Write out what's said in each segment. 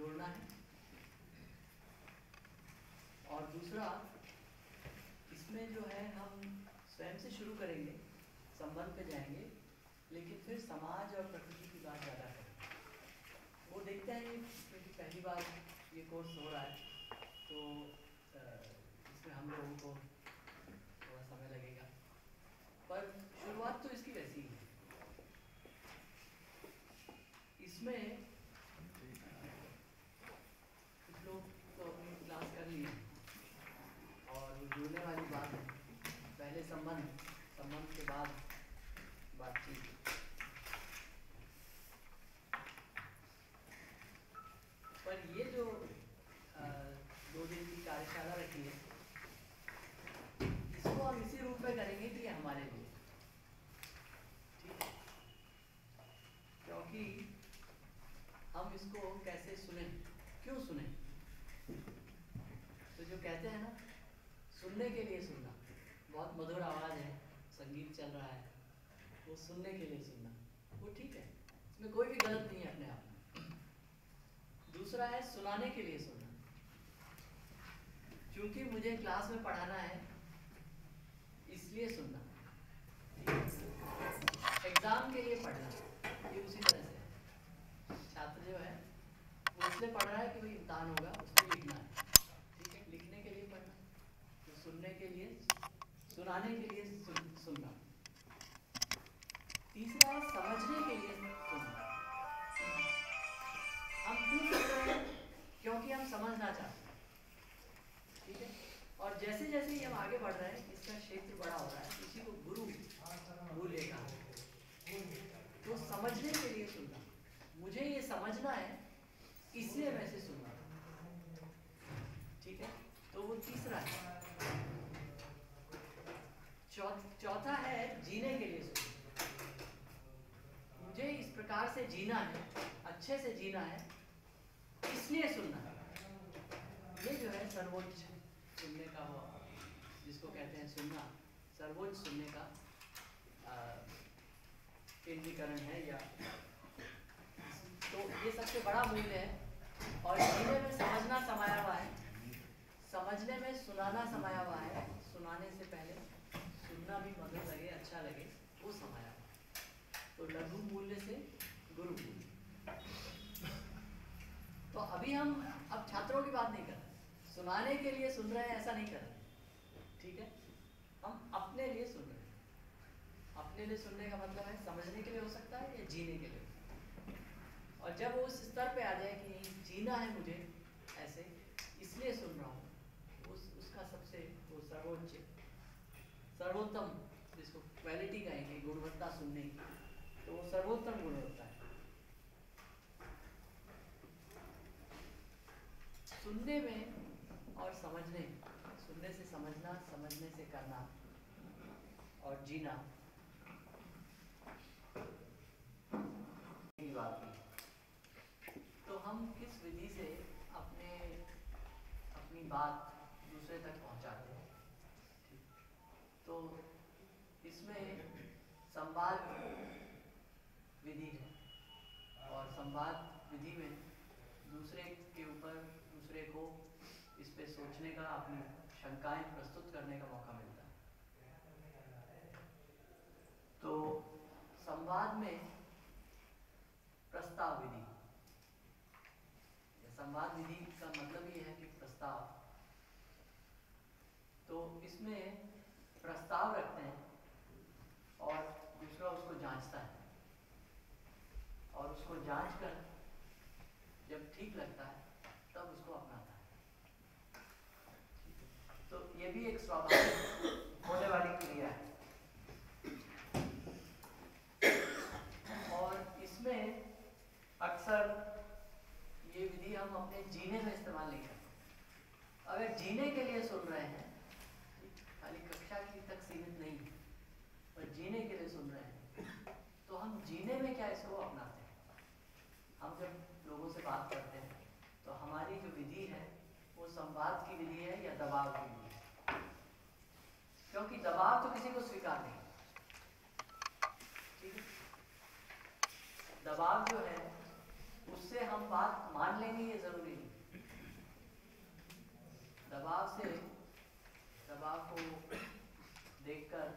जोड़ना है। और दूसरा, इसमें जो है हम स्वयं से शुरू करेंगे, संबंध पे जाएँगे, लेकिन फिर समाज और प्रकृति की बात ज़्यादा करेंगे। वो देखते हैं क्योंकि पहली बार ये कोर्स हो रहा है तो इसमें हम लोगों को थोड़ा समय लगेगा पर शुरुआत तो इसकी वैसी ही है इसमें कुछ लोग तो अपनी क्लास कर लिए और जुड़ने वाली बात है पहले संबंध संबंध के बाद बातचीत पर ये जो दो दिन की कार्यशाला रखी है इसको हम इसी रूप में करेंगे कि ये हमारे लिए ठीक है क्योंकि हम इसको कैसे सुने? क्यों सुने? तो जो कहते हैं ना, सुनने के लिए सुनना। बहुत मधुर आवाज़ है, संगीत चल रहा है, वो सुनने के लिए सुनना। वो ठीक है, इसमें कोई भी गलत नहीं है अपने आप में। दूसरा है, सुनाने के लिए सुनना। क्योंकि मुझे क्लास में पढ़ाना है, इसलिए सुनना। एग्ज़ाम के लिए पढ़ना ये उसी तरह से है छात्र जो है वो इसलिए पढ़ रहा है कि भाई इम्तहान होगा उसमें लिखना है। ठीक है? लिखने के लिए पढ़ना तो सुनने के लिए सुनाने के लिए सुन, सुनना। तीसरा समझने के लिए सुनना। हम क्यों सुन रहे हैं? क्योंकि हम समझना चाहते हैं। ठीक है? और जैसे जैसे ही हम आगे बढ़ रहे हैं इसका क्षेत्र बड़ा हो रहा है इसी को गुरु मूल्य कहा तो समझने के लिए सुनना मुझे ये समझना है इसलिए मैं इसे सुन रहा ठीक है तो वो तीसरा है चौथा है जीने के लिए सुनना मुझे इस प्रकार से जीना है, अच्छे से जीना है, इसलिए सुनना ये जो है सर्वोच्च सुनने का वो, जिसको कहते हैं सुनना, सर्वोच्च सुनने का केंद्रीकरण है या तो ये सबसे बड़ा मूल्य है। और जीने में समझना समाया हुआ है। समझने में सुनाना समाया हुआ है। सुनाने से पहले सुनना भी मदद लगे अच्छा लगे, वो समाया हुआ तो लघु मूल्य से गुरु मूल्य तो अभी हम अब छात्रों की बात नहीं कर रहे। सुनाने के लिए सुन रहे हैं, ऐसा नहीं कर रहे। ठीक है? हम अपने लिए सुन रहे हैं। अपने लिए सुनने का मतलब है समझने के लिए हो सकता है या जीने के लिए। और जब वो उस स्तर पे आ जाए कि जीना है मुझे ऐसे, इसलिए सुन रहा हूँ, उस, उसका सबसे वो सर्वोच्च, सर्वोत्तम, जिसको क्वालिटी कहेंगे, गुणवत्ता सुनने की तो वो सर्वोत्तम गुण होता है सुनने में और समझने सुनने से समझना समझने से करना और जीना तो हम किस विधि से अपने, अपनी बात दूसरे तक पहुंचाते हैं? तो इसमें संवाद विधि है और संवाद विधि में दूसरे के ऊपर दूसरे को इस पे सोचने का, अपनी शंकाएँ प्रस्तुत करने का मौका मिलता है तो संवाद में प्रस्ताव विधि संवाद विधि का मतलब ये है कि प्रस्ताव। तो इसमें प्रस्ताव रखते हैं और दूसरा उसको जांचता है। और उसको जाँच कर जब ठीक लगता है तब उसको अपनाता है तो ये भी एक स्वाभाविक होने वाली क्रिया है और इसमें अक्सर ये विधि हम अपने जीने में इस्तेमाल नहीं करते अगर जीने के लिए सुन रहे हैं, खाली कक्षा की तक सीमित नहीं, पर जीने के लिए सुन रहे हैं तो हम जीने में क्या इसको अपनाते हैं? हम जब लोगों से बात करते हैं तो हमारी जो विधि है, वो संवाद की विधि है या दबाव की विधि है? क्योंकि दबाव तो किसी को स्वीकार नहीं ठीक दबाव जो है, उससे हम बात मान लेंगे ये ज़रूरी नहीं। दबाव से, दबाव को देखकर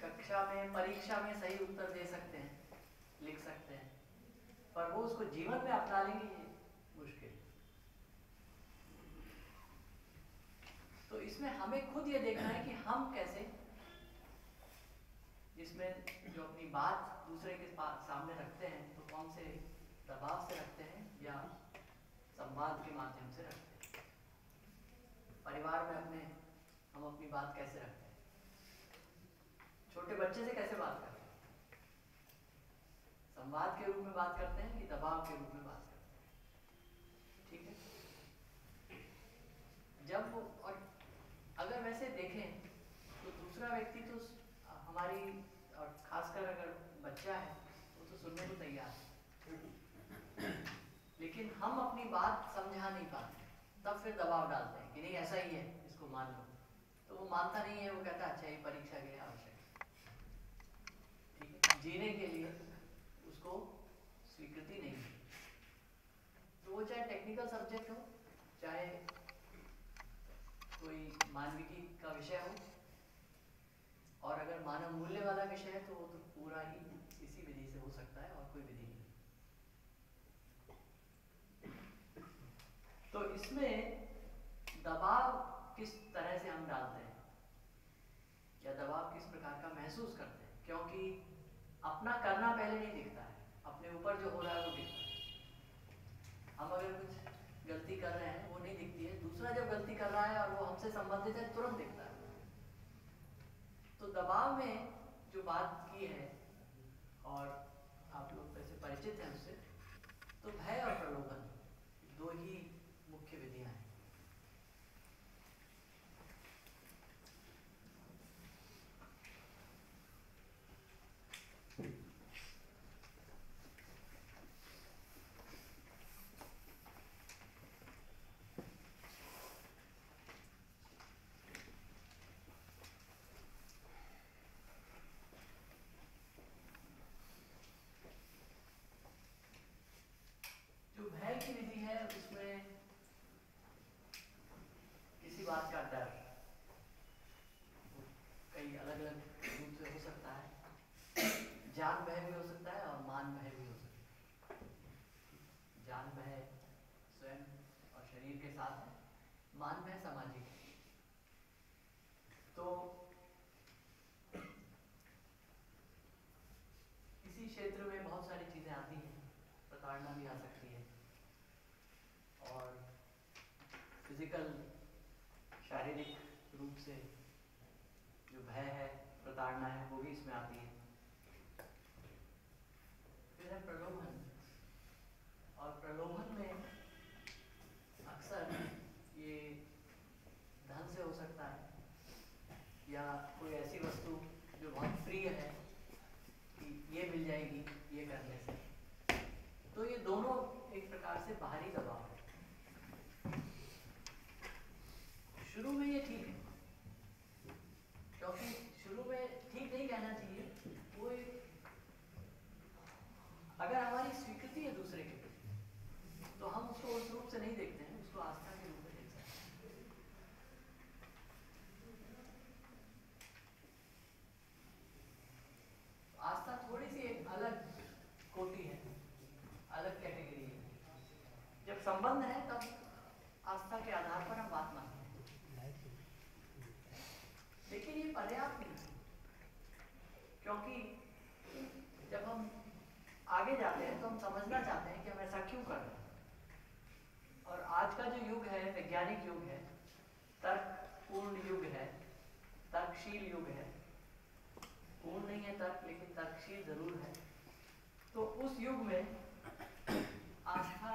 कक्षा में, परीक्षा में सही उत्तर दे सकते हैं, लिख सकते हैं। पर वो उसको जीवन में अपना लेंगे ये मुश्किल। तो इसमें हमें खुद ये देखना है कि हम कैसे, जिसमें जो अपनी बात दूसरे के सामने रखते हैं तो कौन से दबाव से रखते हैं या संवाद के माध्यम से रखते हैं। परिवार में अपने, हम अपनी बात कैसे रखते हैं? छोटे बच्चे से कैसे बात करते हैं? संवाद के रूप में बात करते हैं कि दबाव के रूप में बात करते हैं? ठीक है? जब वो, और अगर वैसे देखें तो दूसरा व्यक्ति तो हमारी, और खासकर अगर बच्चा है, वो तो सुनने को तैयार है। लेकिन हम अपनी बात समझा नहीं पाते। तब फिर दबाव डालते हैं कि नहीं, ऐसा ही है, इसको मान लो। तो वो मानता नहीं है, वो कहता है अच्छा ये परीक्षा के लिए आवश्यक है। जीने के लिए उसको स्वीकृति नहीं है। तो वो चाहे टेक्निकल सब्जेक्ट हो, चाहे कोई मानविकी का विषय हो, और अगर मानव मूल्य वाला विषय है तो वो तो पूरा ही इसी विधि से हो सकता है, और कोई विधि नहीं तो इसमें दबाव किस तरह से हम डालते हैं? या दबाव किस प्रकार का महसूस करते हैं? क्योंकि अपना करना पहले नहीं दिखता है। अपने ऊपर जो हो रहा है वो दिखता है। हम अगर कुछ गलती कर रहे हैं, वो नहीं दिखती है। दूसरा जब गलती कर रहा है और वो हमसे संबंधित है, तुरंत दिखता है। तो दबाव में जो बात की है, और आप लोग वैसे परिचित हैं उससे तो भय और प्रलोभन। संबंध है तब आस्था के आधार पर हम बात मानते लेकिन ये पर्याप्त नहीं, क्योंकि जब हम आगे जाते हैं तो हम समझना चाहते हैं कि हम ऐसा क्यों कर रहे हैं। और आज का जो युग है, वैज्ञानिक युग है, तर्कपूर्ण युग है, तर्कशील युग है। पूर्ण नहीं है तर्क, लेकिन तर्कशील ज़रूर है। तो उस युग में आस्था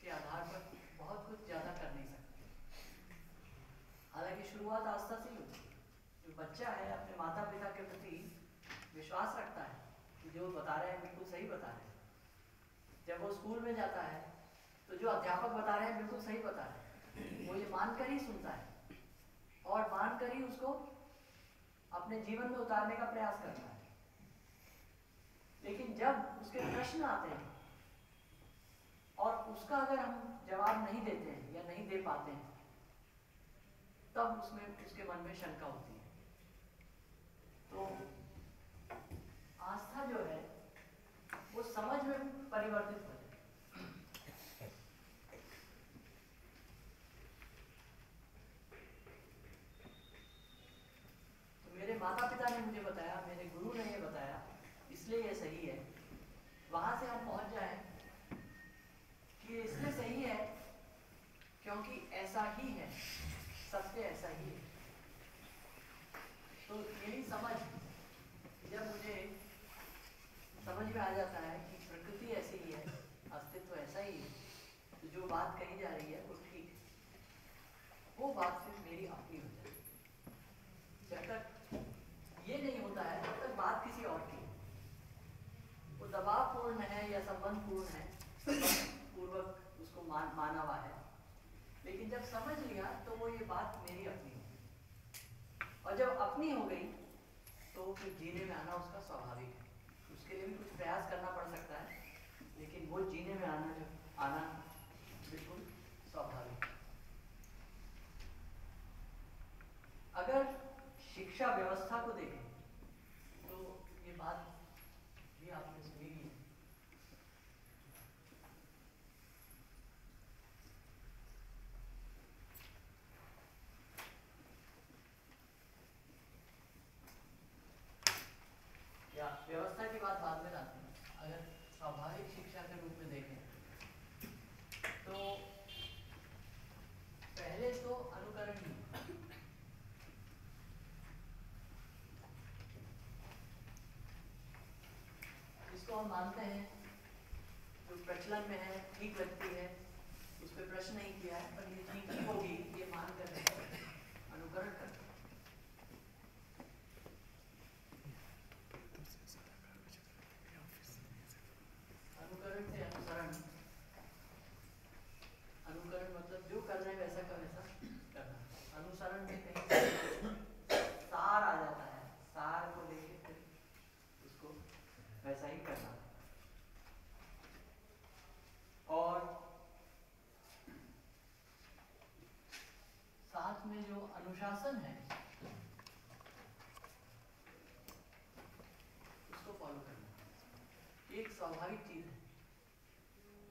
के आधार पर बहुत कुछ ज़्यादा कर नहीं सकते हालाँकि शुरुआत आस्था से ही होती है जो बच्चा है, अपने माता पिता के प्रति विश्वास रखता है कि जो बता रहे हैं, बिल्कुल सही बता रहे हैं। जब वो स्कूल में जाता है तो जो अध्यापक बता रहे हैं, बिल्कुल सही बता रहे हैं। वो ये मानकर ही सुनता है और मानकर ही उसको अपने जीवन में उतारने का प्रयास करता है। लेकिन जब उसके प्रश्न प्रश्न आते हैं और उसका अगर हम जवाब नहीं देते हैं या नहीं दे पाते हैं तब उसमें उसके मन में शंका होती है? तो आस्था जो है, वो समझ में परिवर्तित हो जाए तो मेरे माता पिता ने मुझे बताया, मेरे गुरु ने ये बताया, इसलिए ये सही है। वहाँ से हम पहुँच जाए कि इसलिए सही है क्योंकि ऐसा ही है सत्य ऐसा ही है तो यही समझ जब मुझे समझ में आ जाता है कि प्रकृति ऐसी ही है अस्तित्व ऐसा ही है तो जो बात कही जा रही है वो ठीक है वो बात सिर्फ़ मेरी अपनी हो जाए जब तक ये नहीं होता है तब तक बात किसी और की है। वो दबावपूर्ण है या संबंधपूर्ण है संबंध पूर्वक उसको मान, माना हुआ है। लेकिन जब समझ लिया तो वो ये बात मेरी अपनी हो गई। और जब अपनी हो गई तो फिर जीने में आना उसका स्वाभाविक है। उसके लिए भी कुछ प्रयास करना पड़ सकता है, लेकिन वो जीने में आना जो आना बिल्कुल स्वाभाविक है अगर शिक्षा व्यवस्था को देखें तो ये बात भी आपने सुनी ही है या व्यवस्था की बात बाद में लाते हैं अगर स्वाभाविक शिक्षा के रूप में देखें तो पहले तो अनुकरण ही इसको मानते हैं, जो प्रचलन में है, ठीक लगती है, उस पर प्रश्न नहीं किया है, पर ये ठीक ही होगी ये मान कर अनुकरण करते हैं अनुकरण से अनुसरण अनुकरण मतलब जो कर रहे हैं वैसा का वैसा करना अनुसरण में कहीं सार आ जाता है सार को लेके फिर उसको वैसा ही करना और साथ में जो अनुशासन है उसको फॉलो करना एक स्वाभाविक चीज़ है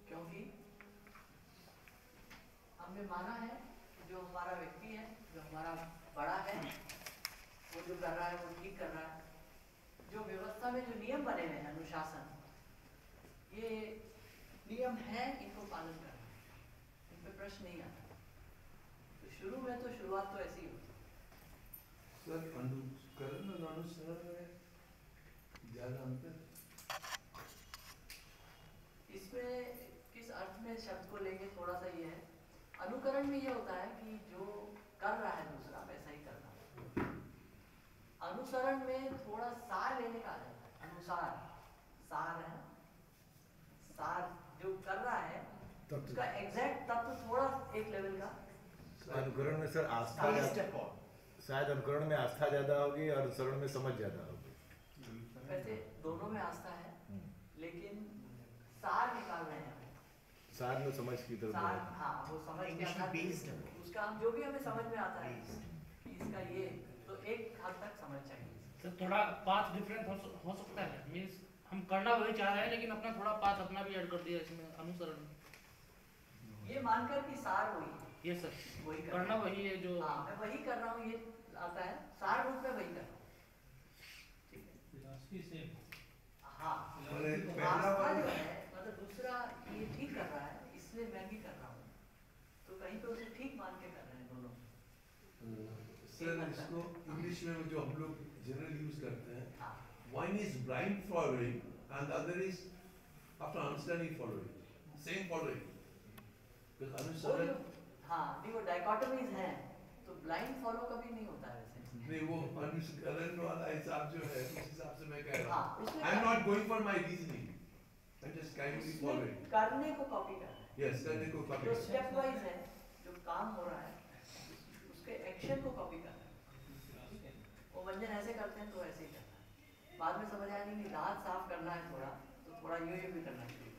क्योंकि हमने माना है कि जो हमारा व्यक्ति है, जो हमारा बड़ा है, वो जो कर रहा है, वो ठीक कर रहा है, जो व्यवस्था में जो नियम बने हुए हैं, अनुशासन, ये नियम है, इनको पालन करना। इन पे प्रश्न नहीं आता। तो शुरू में तो शुरुआत तो ऐसी है। सर अनुकरण और अनुसरण में ज़्यादा अंतर इसमें किस अर्थ में शब्द को लेंगे थोड़ा सा ये है। अनुकरण में ये होता है कि जो कर रहा है दूसरा वैसा ही करना। अनुसरण में थोड़ा सार लेने का आ जाता है। अनुसार। सार है। सार जो कर रहा है उसका एग्जैक्ट तत्व थोड़ा एक लेवल का। अनुकरण में सर आस्था शायद अनुकरण में आस्था ज़्यादा होगी और अनुसरण में समझ ज़्यादा होगी। वैसे दोनों में आस्था है हम्म। लेकिन सार निकाल रहे हैं। सार में समझ की तरफ़ सार हाँ वो समझ है। उसका हम जो भी हमें समझ में आता है इसका ये तो एक हद तक समझ चाहिए। सर थोड़ा पाथ डिफरेंट हो, हो सकता है मीन्स हम करना वही चाह रहे हैं लेकिन अपना थोड़ा पाथ अपना भी ऐड कर दिया इसमें अनुसरण। ये मानकर कि सार वही है। ये सर वही कर करना वही है जो हाँ मैं वही कर रहा हूँ ये आता है। सार रूप में वही कर रहा हूँ। ठीक है। हाँ। जो है मतलब दूसरा ये ठीक कर रहा है इसलिए मैं भी कर रहा हूँ। तो कहीं पे उसे ठीक मान के कर रहे हैं दोनों। सर इसको इंग्लिश में जो हम लोग जनरल यूज़ करते हैं one is blind following and the other is after understanding following. Same following. Because हाँ नहीं वो डाइकोटमीज हैं तो ब्लाइंड फॉलो कभी नहीं होता है वैसे। नहीं वो अनुसरण वाला हिसाब जो है उस हिसाब से मैं कह रहा हाँ। I am not going for my reasoning I just kindly उसमें फॉलोइंग करने को कॉपी करना है। यस करने को जो स्टेप वाइज है जो काम हो रहा है उसके एक्शन को कॉपी करना है। वो व्यंजन ऐसे करते हैं तो ऐसे ही करना है। बाद में समझ आया नहीं नहीं दांत साफ़ करना है थोड़ा तो थोड़ा यूँ यूँ भी करना चाहिए।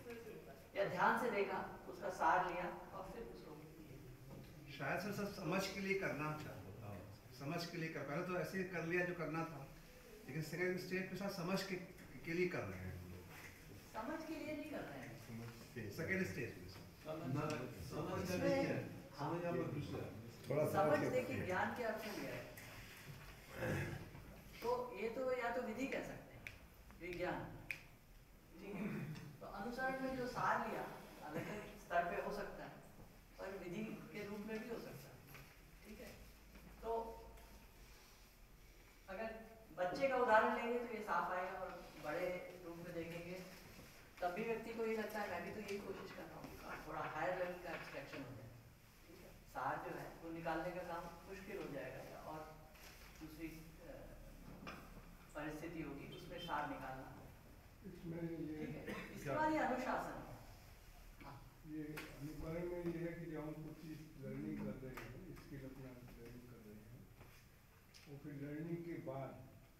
या ध्यान से देखा उसका सार लिया शायद से सब समझ के लिए करना था। समझ के लिए कर पहले तो ऐसे कर लिया जो करना था। लेकिन सेकंड स्टेज पे साथ समझ के, के लिए कर रहे हैं समझ के लिए नहीं कर रहे हैं। सेकंड स्टेज पे ना, समझ का नहीं है समझ थोड़ा समझ समझ देखिए ज्ञान के अर्थ में है। तो ये तो या तो विधि कह सकते हैं विज्ञान ठीक है? तो अनुसरण में जो सार लिया अलग अलग स्तर पे हो सकता है पर विधि के रूप में भी हो सकता है ठीक है तो अगर बच्चे का उदाहरण लेंगे तो ये साफ़ आएगा और बड़े रूप में देखेंगे। तब भी व्यक्ति को ये लगता है मैं भी तो यही कोशिश कर रहा हूँ थोड़ा हायर लेवल का एक्सट्रैक्शन हो जाए। है? सार जो है वो निकालने का काम मुश्किल हो जाएगा और दूसरी परिस्थिति होगी उसमें सार निकालना। इसमें ये इसके बाद ये अनुशासन हाँ। ये अनुकरण में ये है कि जब हम कुछ चीज़ लर्निंग कर रहे हैं स्किल अपना लर्निंग कर रहे हैं और फिर लर्निंग के बाद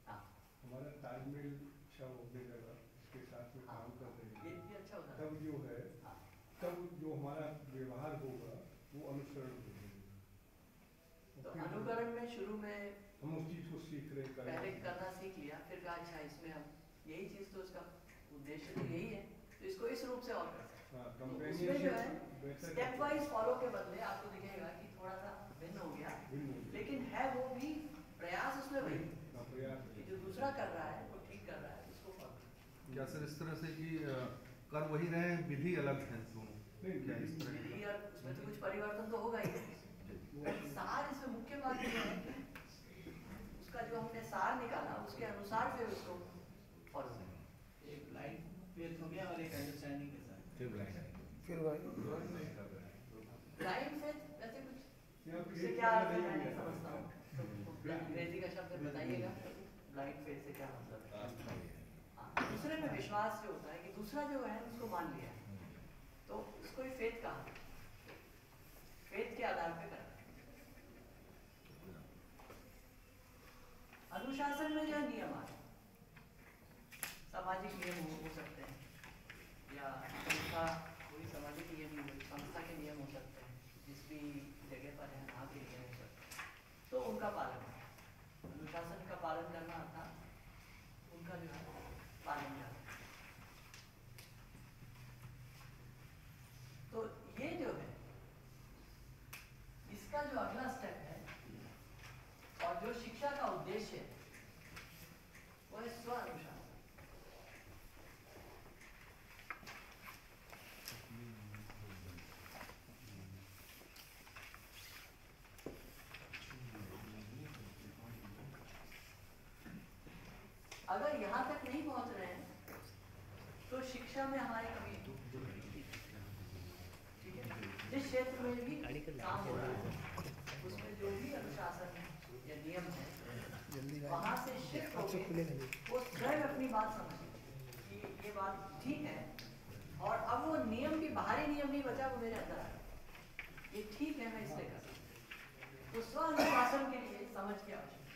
हाँ हमारा तालमेल अच्छा होने लगा उसके साथ में हाँ काम कर रहे ये हैं भी अच्छा उदाहरण तब जो है हाँ तब जो हमारा व्यवहार होगा वो अनुसरण हो तो जाएगा अनुकरण में हम उस चीज़ को सीख रहे कर। पहले करना सीख लिया फिर कहा अच्छा इसमें हम यही चीज़ तो इसका उद्देश्य तो यही है। तो इसको इस रूप से और कर सकते हैं जो है स्टेप वाइज फॉलो के बदले आपको दिखेगा कि थोड़ा सा भिन्न हो गया। लेकिन है वो भी प्रयास उसमें वही। हाँ, कि जो दूसरा कर रहा है वो ठीक कर रहा है उसको फॉलो क्या सर इस तरह से कि कर वही रहे विधि अलग है दोनों? क्या इस विधि- तरह विधि और उसमें तो कुछ परिवर्तन तो होगा ही। सार इसमें मुख्य बात ये है उसका जो हमने सार निकाला उसके अनुसार फिर उसको फॉलो करें एक लाइन फेथ हो गया और एक अंडरस्टैंडिंग के साथ। फिर ब्लाइंड ब्लाइंड फेथ वैसे कुछ? इससे क्या अर्थ है? मैं नहीं समझता हूँ। तो अंग्रेज़ी का शब्द बताइएगा। ब्लाइंड फेथ से क्या मतलब है? हाँ, दूसरे में विश्वास जो होता है कि दूसरा जो है उसको मान लिया है। तो उसको ही फेथ कहा। फेथ के आधार पे करना अनुशासन में जो नियम आए सामाजिक नियम हो, सकते हैं। या संस्था कोई सामाजिक नियम संस्था के नियम हो सकते हैं। जिस भी जगह पर है वहाँ के नियम हो सकते हैं। तो उनका पालन करना अनुशासन का पालन करना अर्थात उनका जो है पालन करना तो ये जो है इसका जो अगला स्टेप है और जो शिक्षा का उद्देश्य है वो है स्व अनुशासन अगर यहाँ तक नहीं पहुँच रहे हैं तो शिक्षा में हमारी कमी है। ठीक है जिस क्षेत्र में भी काम हो रहा है, उसमें जो भी अनुशासन या नियम है, वहाँ से शिफ्ट होके वो स्वयं अपनी बात समझे कि ये बात ठीक है, और अब वो नियम भी, बाहरी नियम नहीं बचा, वो मेरे अंदर आ ये ठीक है, मैं इसलिए कर सकता हूँ। तो स्व अनुशासन के लिए समझ की आवश्यकता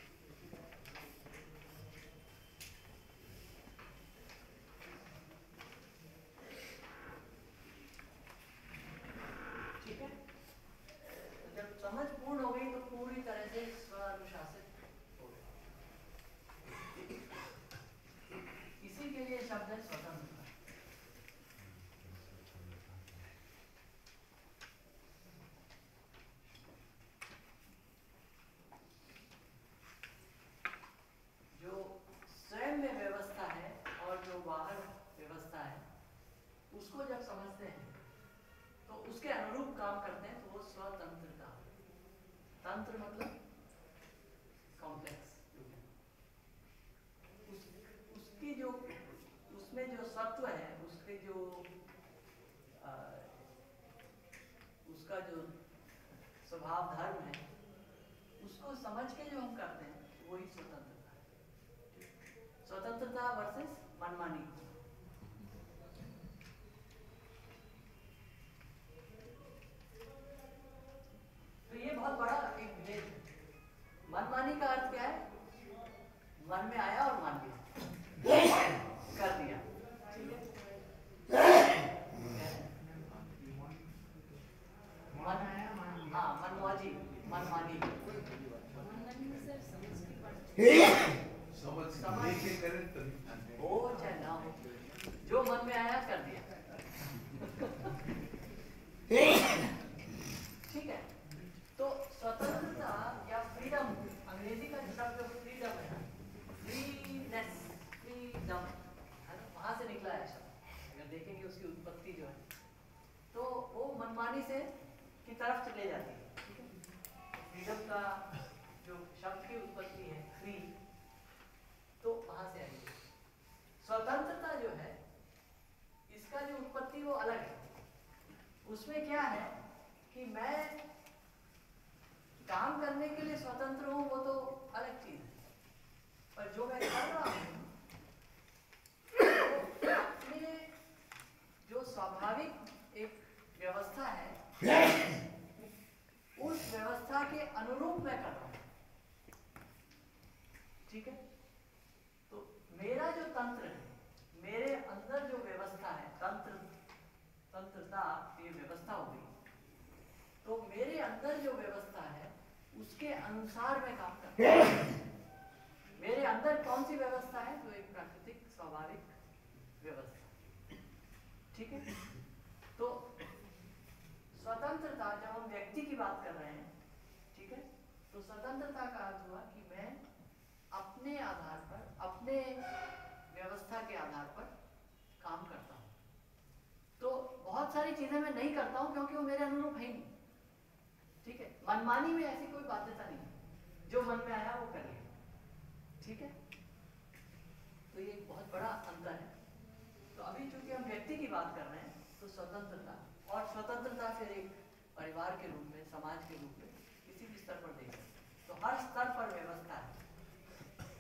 उसके अनुसार मैं काम करता हूँ। मेरे अंदर कौन सी व्यवस्था है? तो एक प्राकृतिक स्वाभाविक व्यवस्था। ठीक है? तो स्वतंत्रता जब हम व्यक्ति की बात कर रहे हैं ठीक है? तो स्वतंत्रता का अर्थ हुआ कि मैं अपने आधार पर अपने व्यवस्था के आधार पर काम करता हूँ। तो बहुत सारी चीज़ें मैं नहीं करता हूँ क्योंकि वो मेरे अनुरूप है नहीं। ठीक है? मनमानी में ऐसी कोई बाध्यता नहीं जो मन में आया वो कर लिया ठीक है? तो ये एक बहुत बड़ा अंतर है। तो अभी चूँकि हम व्यक्ति की बात कर रहे हैं तो स्वतंत्रता और स्वतंत्रता फिर एक परिवार के रूप में, समाज के रूप में किसी भी स्तर पर देख तो हर स्तर पर व्यवस्था है।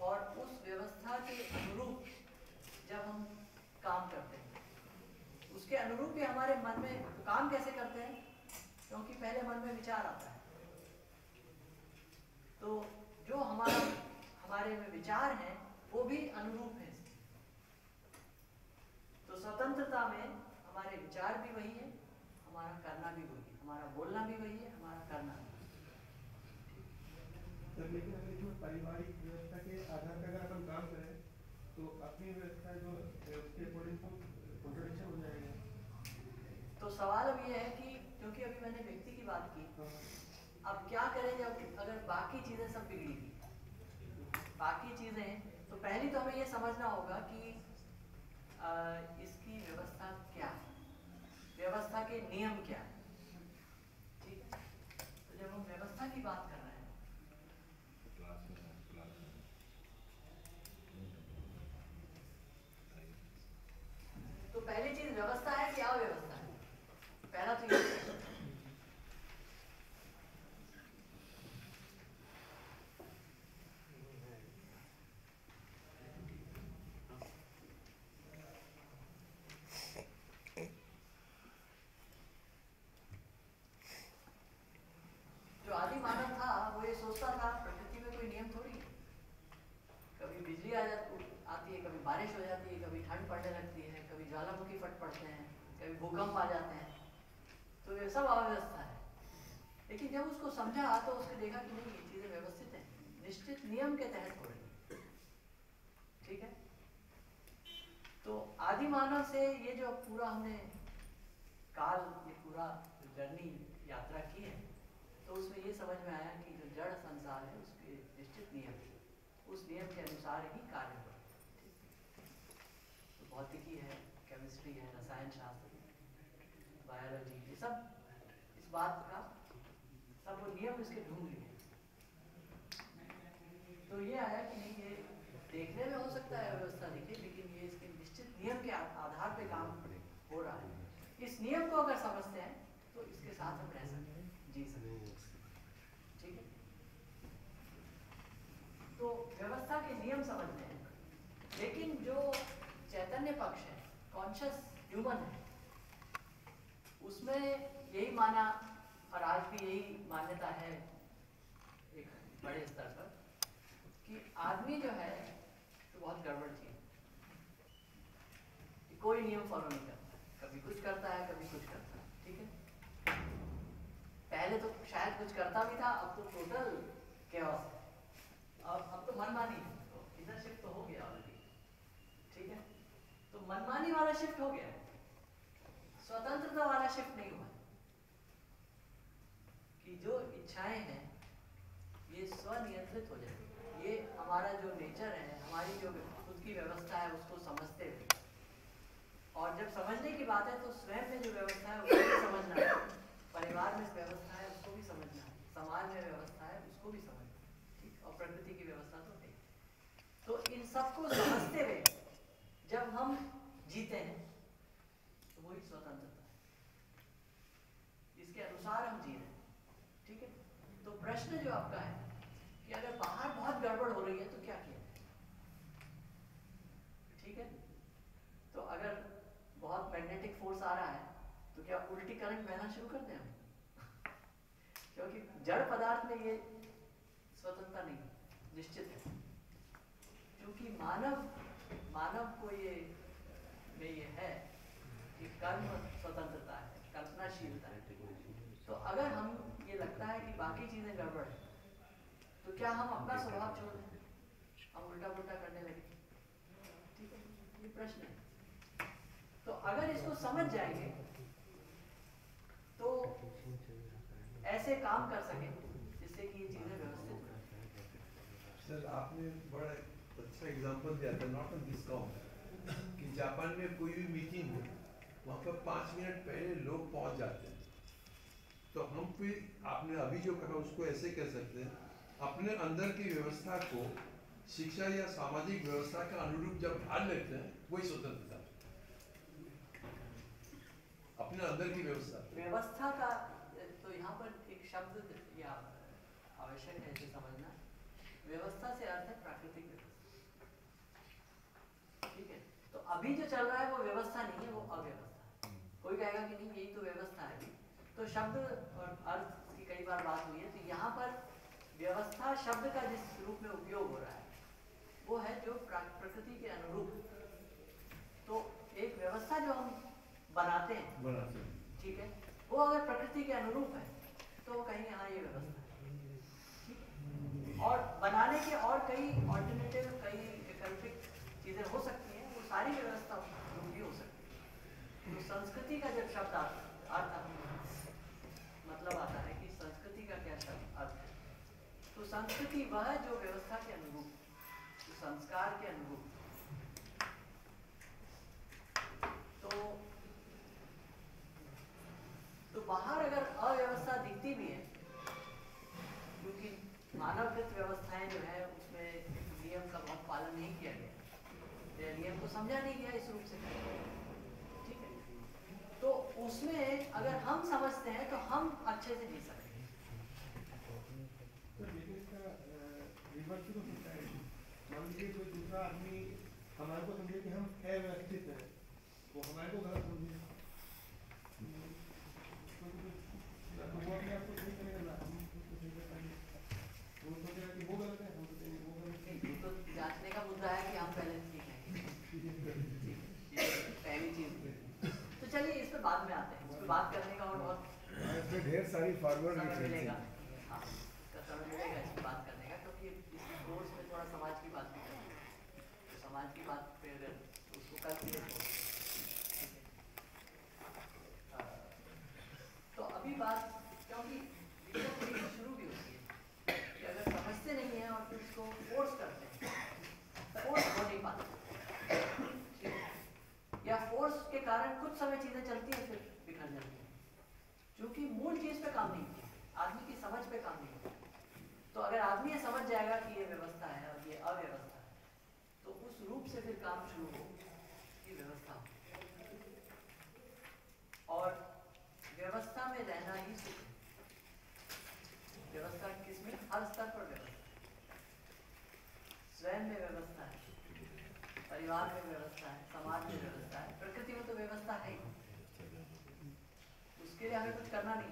और उस व्यवस्था के अनुरूप जब हम काम करते हैं, उसके अनुरूप ही हमारे मन में काम कैसे करते हैं? क्योंकि पहले मन में विचार आता है। तो जो हमारा हमारे में विचार हैं वो भी अनुरूप है। तो स्वतंत्रता में हमारे विचार भी वही है हमारा करना भी वही है। हमारा बोलना भी वही है हमारा करना भी तो लेकिन अगर इसमें पारिवारिक व्यवस्था के आधार पर अगर अपन काम करें तो अपनी व्यवस्था जो उसके अकॉर्डिंग तो कॉन्ट्रडिक्शन हो जाएगा। तो सवाल अब ये है कि क्योंकि अभी मैंने व्यक्ति की बात की। अब क्या करें जब अगर बाकी चीज़ें सब बिगड़ी? बाकी चीज़ें तो पहली तो हमें ये समझना होगा कि अ, इसकी व्यवस्था क्या है? व्यवस्था के नियम क्या है? ठीक? तो जब हम व्यवस्था की बात कर रहे हैं तो पहली चीज़ व्यवस्था है क्या व्यवस्था है? पहला तो है। जो आदि मानव था वो ये सोचता था प्रकृति में कोई नियम थोड़ी है कभी बिजली आ जाती आती है कभी बारिश हो जाती है कभी ठंड पड़ने लगती है कभी ज्वालामुखी फट पड़ते हैं कभी भूकंप आ जाते हैं तो ये सब अव्यवस्था है लेकिन जब उसको समझा तो उसने देखा कि नहीं, ये चीज़ें व्यवस्थित हैं। निश्चित नियम के तहत हो रही हैं। ठीक है? तो आदि मानव से ये जो पूरा हमने काल, ये पूरा जर्नी यात्रा की है तो उसमें ये समझ में आया कि जो जड़ संसार है, उसके निश्चित नियम है। उस नियम के अनुसार ही कार्य हो तो भौतिकी है केमिस्ट्री है, रसायन शास्त्र बायोलॉजी ये सब इस बात का सब वो नियम इसके ढूंढ लिए तो ये आया कि नहीं ये देखने में हो सकता है व्यवस्था देखिए लेकिन ये इसके निश्चित नियम के आ- आधार पे काम हो रहा है इस नियम को अगर समझते हैं तो इसके साथ हम रह सकते हैं जी सकते हैं ठीक है तो नियम समझते हैं। लेकिन जो चैतन्य पक्ष है कॉन्शियस ह्यूमन है, उसमें यही माना और आज भी यही मान्यता है एक बड़े स्तर पर कि आदमी जो है तो बहुत गड़बड़ चीज़ कोई नियम फॉलो नहीं करता। कभी कुछ करता है, कभी कुछ करता है, ठीक है? पहले तो शायद कुछ करता भी था, अब तो टोटल है। अब अब तो मनमानी है तो इधर शिफ्ट तो हो गया ऑलरेडी ठीक है मनमानी वाला शिफ्ट हो गया। स्वतंत्रता वाला शिफ्ट नहीं हुआ। कि जो इच्छाएँ हैं, ये स्वनियंत्रित हो जाए। ये हमारा जो नेचर है, हमारी जो खुद की व्यवस्था है, उसको समझते हुए। और जब समझने की बात है तो स्वयं में जो व्यवस्था है, उसको भी समझना है। परिवार में व्यवस्था है, उसको भी समझना है। समाज में व्यवस्था है, उसको भी समझना ठीक? और प्रकृति की व्यवस्था तो है। तो इन सबको समझते हुए जब हम जीते हैं तो वही स्वतंत्रता। है इसके अनुसार हम जी रहे हैं, ठीक है? तो प्रश्न जो आपका है कि अगर बाहर बहुत गड़बड़ हो रही है तो क्या किया ठीक है? तो अगर बहुत मैग्नेटिक फोर्स आ रहा है तो क्या उल्टी करंट बहना शुरू कर दें क्योंकि जड़ पदार्थ में ये स्वतंत्रता नहीं, निश्चित है। क्योंकि मानव मानव को ये में ये है कि कर्म स्वतंत्रता है, कल्पनाशीलता है। तो अगर हम ये लगता है कि बाकी चीज़ें गड़बड़ है तो क्या हम अपना स्वभाव छोड़ दें? हम उल्टा पुल्टा करने लगे? ठीक है, ये प्रश्न है। तो अगर इसको समझ जाएँगे तो ऐसे काम कर सके जिससे कि ये चीज़ें व्यवस्थित हो। सर, आपने बड़ा अच्छा एग्जांपल दिया था नॉट ऑन कॉम कि जापान में कोई भी मीटिंग हो, वहाँ पर पाँच मिनट पहले लोग पहुँच जाते हैं। तो हम फिर आपने अभी जो कहा, उसको ऐसे कह सकते हैं, अपने अंदर की व्यवस्था को, शिक्षा या सामाजिक व्यवस्था का अनुरूप जब ढाल लेते हैं, वही स्वतंत्रता। अपने अंदर की व्यवस्था। व्यवस्था का तो यहाँ पर एक शब्द या आवश्यक है समझना। व्यवस्था से अर्थ है प्राकृतिक व्यवस्था ठीक है तो अभी जो चल रहा है वो व्यवस्था नहीं है वो अव्यवस्था है। कोई कहेगा कि नहीं यही तो व्यवस्था है। तो शब्द और अर्थ की कई बार बात हुई है तो यहाँ पर व्यवस्था शब्द का जिस रूप में उपयोग हो रहा है वो है जो प्रकृति के अनुरूप तो एक व्यवस्था जो हम बनाते हैं बनाते हैं। ठीक है वो अगर प्रकृति के अनुरूप है तो वो कहेंगे हाँ ये व्यवस्था है। ठीक है? और बनाने के और कई ऑल्टरनेटिव कई वैकल्पिक चीज़ें हो सकती हैं। सारी व्यवस्था भी हो सकती है। तो संस्कृति का जब शब्द आता आता- मतलब आता है कि संस्कृति का क्या शब्द अर्थ है तो संस्कृति वह जो व्यवस्था के अनुरूप जो संस्कार के अनुरूप तो तो बाहर अगर अव्यवस्था दिखती भी है, क्योंकि मानवकृत व्यवस्थाएँ जो है उसमें नियम का बहुत पालन नहीं किया गया या नियम को समझा नहीं गया इस रूप से। ठीक है? तो उसमें अगर हम समझते हैं तो हम अच्छे से नहीं सकते तो तो हमारे को समझे कि हम अव्यवस्थित हैं, वो हमारे को गलत समझे हम्म, तो तो- तो वो अपने आप को सही करेगा ना हम उसको सही कर पाएँगे वो सोचेगा कि वो गलत है हम सोचेंगे वो गलत है नहीं, ये तो जांचने का मुद्दा है कि हम पहले ठीक है ठीक है पहली चीज़ तो चलिए इस पे बाद में आते हैं इस पे बात करने का और बहुत इसमें ढेर सारी फॉरवर्ड समय मिलेगा रेफरेंसेस हाँ इसका समय मिलेगा इस पे बात करने का क्योंकि इस कोर्स में थोड़ा समाज की बात भी करनी है तो समाज की बात पे अगर उसको कल क्लियर हो ठीक है अ, तो अभी बात क्योंकि दिक्कत थोड़ी सी शुरू भी होती है कि अगर समझते नहीं है और फिर इसको फोर्स करते हैं फोर्स हो नहीं पाता ठीक है या फोर्स के कारण कुछ समय चीज़ें चलती हैं फिर बिखर जाती हैं क्योंकि मूल चीज़ पे काम नहीं किया, आदमी की समझ पे काम नहीं किया। तो अगर आदमी ये समझ जाएगा कि ये व्यवस्था है और ये अव्यवस्था है तो उस रूप से फिर काम शुरू हो कि व्यवस्था हो। और व्यवस्था में रहना ही सुख है। व्यवस्था किसमें हर स्तर पर व्यवस्था। स्वयं में व्यवस्था है, परिवार में व्यवस्था है, समाज में व्यवस्था है, प्रकृति में तो व्यवस्था है। उसके लिए हमें कुछ करना नहीं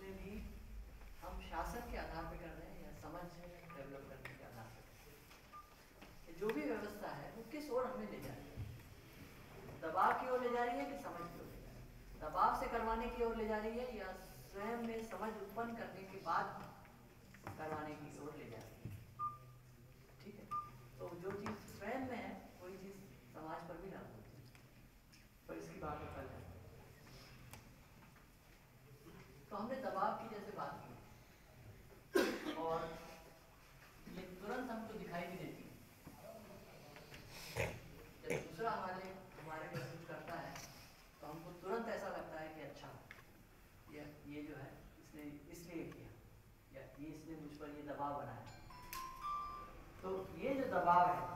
इसमें भी हम शासन के आधार पर कर रहे हैं या समझ डेवलप करने के आधार पर जो भी व्यवस्था है, वो किस ओर हमें ले जा रही है? दबाव की ओर ले जा रही है कि समझ की ओर ले जा रही है? दबाव से करवाने की ओर ले जा रही है या स्वयं में समझ उत्पन्न करने के बाद करवाने की ओर ले bye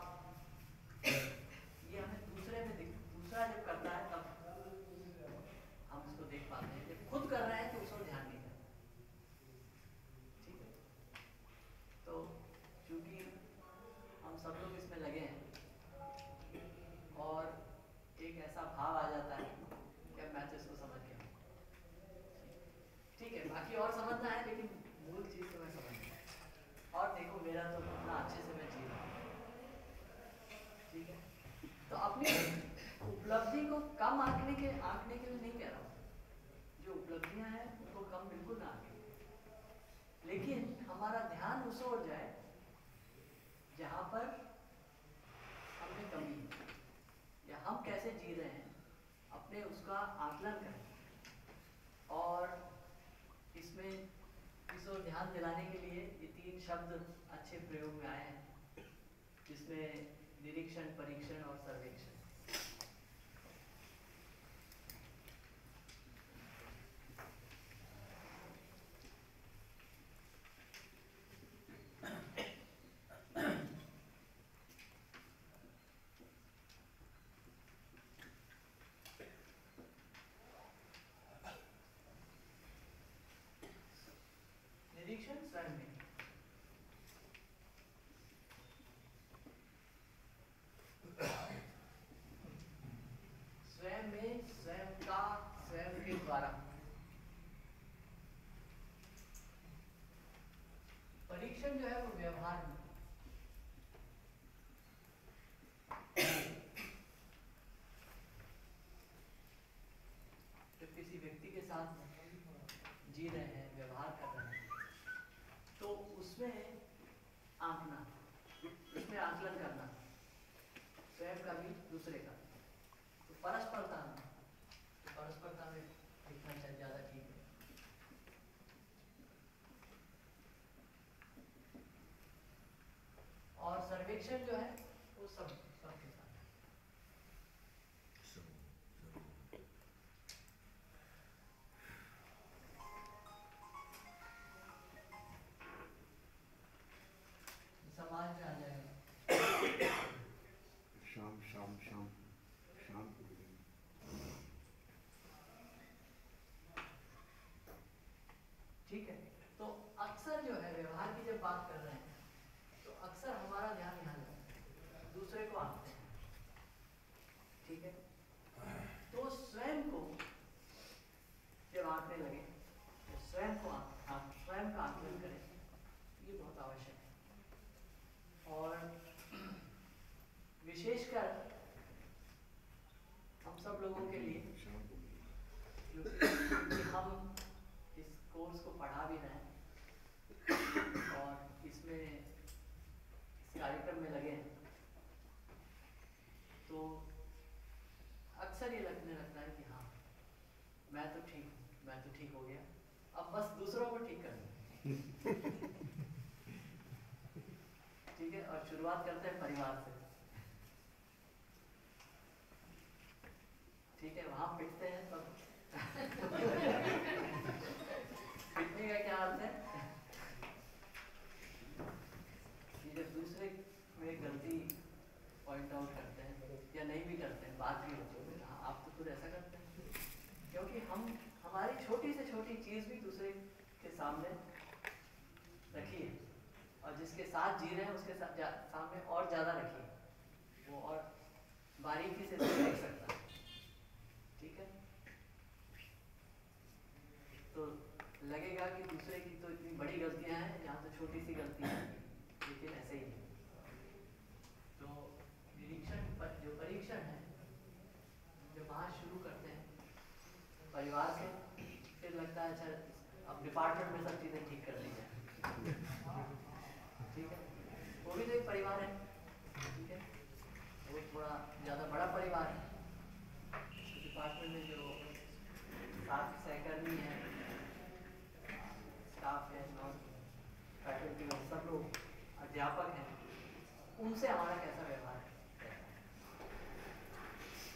Camden रिलेशन जो है वो सब। अच्छा अब डिपार्टमेंट में सब चीज़ें ठीक कर ली है ठीक है? वो भी तो एक परिवार है। ठीक है? वो थोड़ा ज़्यादा बड़ा परिवार है। तो डिपार्टमेंट में जो साथ सहकर्मी है स्टाफ है फैकल्टी लोग सब लोग, अध्यापक हैं, उनसे हमारा कैसा व्यवहार है?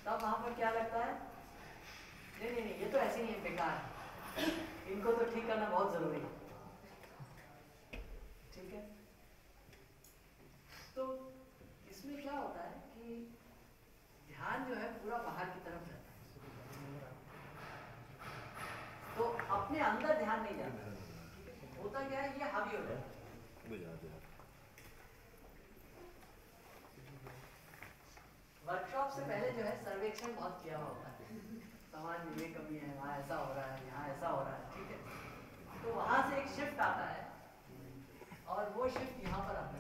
तब वहाँ पर क्या लगता है? नहीं नहीं नहीं, ये तो ऐसे ही है, बेकार इनको तो ठीक करना बहुत ज़रूरी है। ठीक है? तो इसमें क्या होता है कि ध्यान जो है पूरा बाहर की तरफ़ जाता है। तो अपने अंदर ध्यान नहीं जाता। होता क्या है? ये हावी हो जाता है। वर्कशॉप से पहले जो है सर्वेक्षण बहुत किया होता है। समाज में ये कमी है, वहाँ ऐसा हो रहा है, यहाँ ऐसा हो रहा है। तो वहाँ से एक शिफ्ट आता है। और वो शिफ्ट यहाँ पर आता है।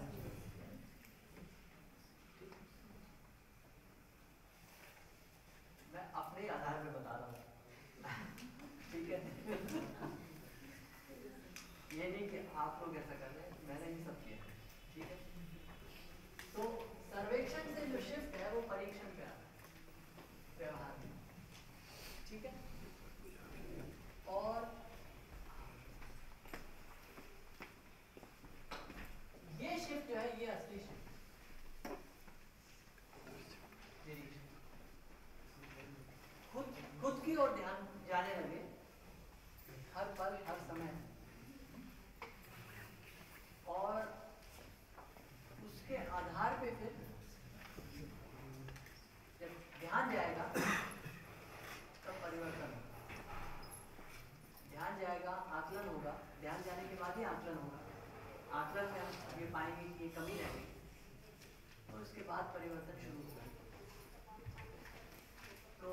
आधार पे फिर जब ध्यान जाएगा, तब परिवर्तन ध्यान जाएगा, आकलन होगा। ध्यान जाने के बाद ही आकलन होगा। आकलन में हम ये पाएँगे कि ये कमी रहेगी और उसके बाद परिवर्तन शुरू होगा। तो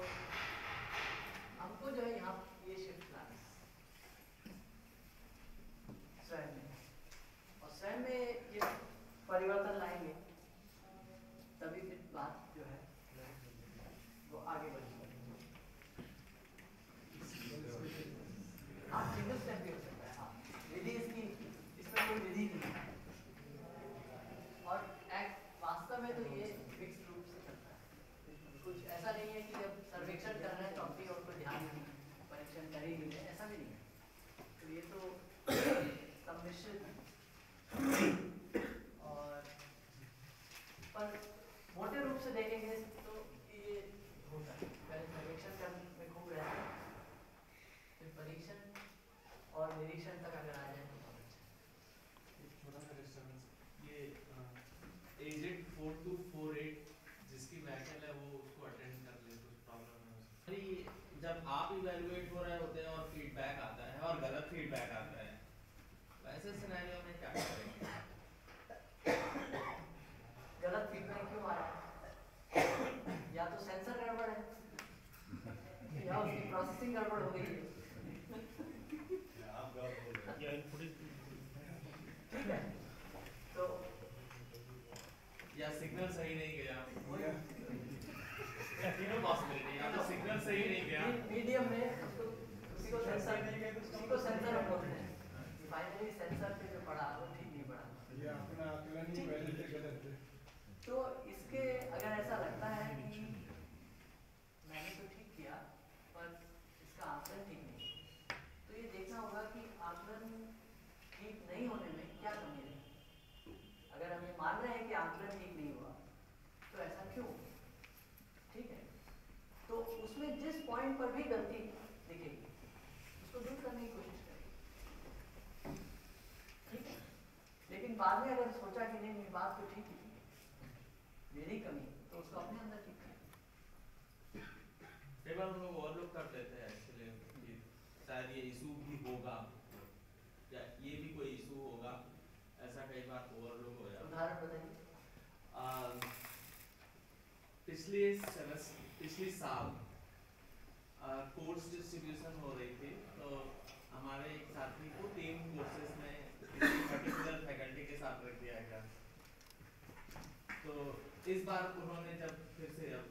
इस बार उन्होंने जब फिर से अब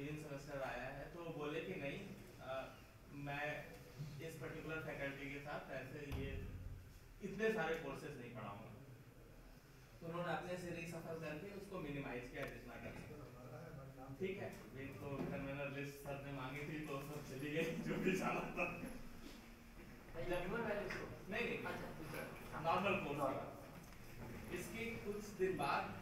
इवन सेमेस्टर आया है तो बोले कि नहीं अ, मैं इस पर्टिकुलर फैकल्टी के साथ ऐसे ये इतने सारे कोर्सेज नहीं पढ़ाऊँगा। तो उन्होंने अपने से रीसफल करके उसको मिनिमाइज किया जितना कर ठीक है तो फिर मैंने लिस्ट सर ने मांगी थी तो सब चली गई जो भी जाना था। नहीं नहीं अच्छा नॉर्मल कोर्स इसके कुछ दिन बाद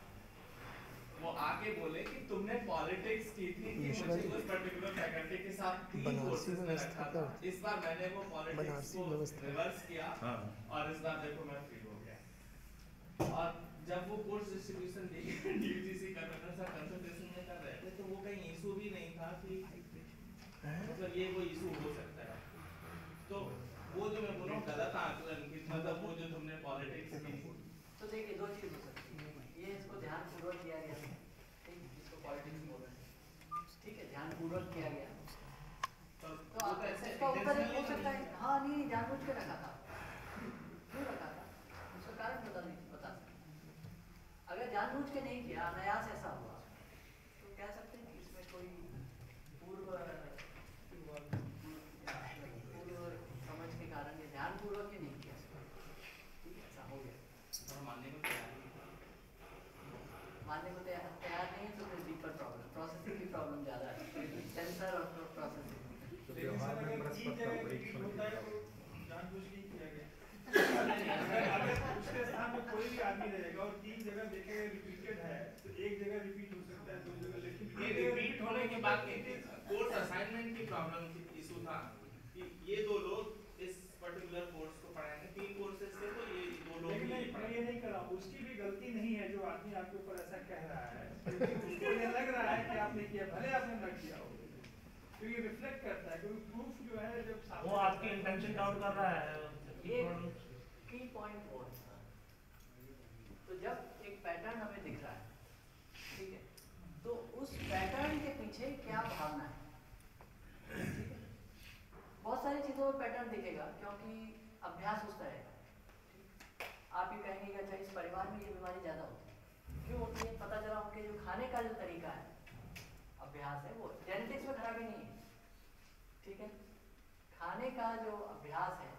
वो आके बोले कि तुमने पॉलिटिक्स की थी कि मुझे उस पर्टिकुलर फैकल्टी के साथ तीन कोर्सेज में रखा था। इस बार मैंने वो पॉलिटिक्स को रिवर्स किया हाँ। और इस बार देखो मैं फ्री हो गया। और जब वो कोर्स डिस्ट्रीब्यूशन यूजीसी कर रहे थे सर कंसल्टेशन में कर रहे थे तो वो कहीं इशू भी नहीं था कि मतलब ये कोई इशू हो सकता है। तो वो जो मैं बोल रहा हूँ गलत आकलन की मतलब वो जो तुमने पॉलिटिक्स की। तो देखिए दो चीज़ हो सकती है। ये इसको ध्यान पूर्वक किया गया है ठीक जिसको पॉलिटिक्स बोल रहे हैं ठीक है ध्यान पूर्वक किया गया तो तो वो आप कैसे इसका उत्तर ये हो intentionally नहीं जानबूझ के रखा था क्यों रखा था उसका कारण बता नहीं बता सकते अगर जानबूझ के नहीं किया अनायास ऐसा हुआ तो कह सकते हैं कि इसमें कोई पूर्व पूर्व समझ के कारण ये ध्यानपूर्वक ही नहीं किया ठीक है ऐसा हो गया और मानने को तैयार नहीं था। मानने को तैयार तैयार नहीं है तो फिर डीपर प्रॉब्लम प्रोसेसिंग की प्रॉब्लम ज़्यादा है सेंसर और प्रोसेसिंग तो लेकिन व्यवहार सर में अगर तीन परस्पर का जगह परीक्षण रिपीट होता है किया तो जानबूझ के ही किया गया अगर अगर उसके स्थान पे कोई भी आदमी रहेगा और तीन जगह देखेगा रिपीटेड है तो एक जगह रिपीट हो सकता है दो जगह लेकिन ये एक जगह नहीं कोर्स असाइनमेंट की प्रॉब्लम की इशू था। कि ये दो लोग इस पर्टिकुलर कोर्स को पढ़ाएँगे तीन कोर्सेज थे तो ये दो लोग लेकिन ही नहीं, मैं ये नहीं कर रहा हूँ उसकी भी गलती नहीं है जो आदमी आपके ऊपर ऐसा कह रहा है। उसको ये लग रहा है कि आपने किया भले आपने न किया हो। तो ये रिफ्लेक्ट करता है क्योंकि प्रूफ जो है जब वो आपके इंटेंशन डाउट कर रहा है। ये की पॉइंट तो जब एक पैटर्न हमें दिख रहा है उस पैटर्न के पीछे क्या भावना है? बहुत सारी चीज़ों में पैटर्न दिखेगा, क्योंकि अभ्यास उस तरह का है। आप ये कहेंगे कि अच्छा इस परिवार में ये बीमारी ज़्यादा होती है। क्यों होती है? पता चला उनके जो खाने का जो तरीका है, अभ्यास है वो। जेनेटिक्स में खराबी नहीं है। ठीक है? खाने का जो अभ्यास है,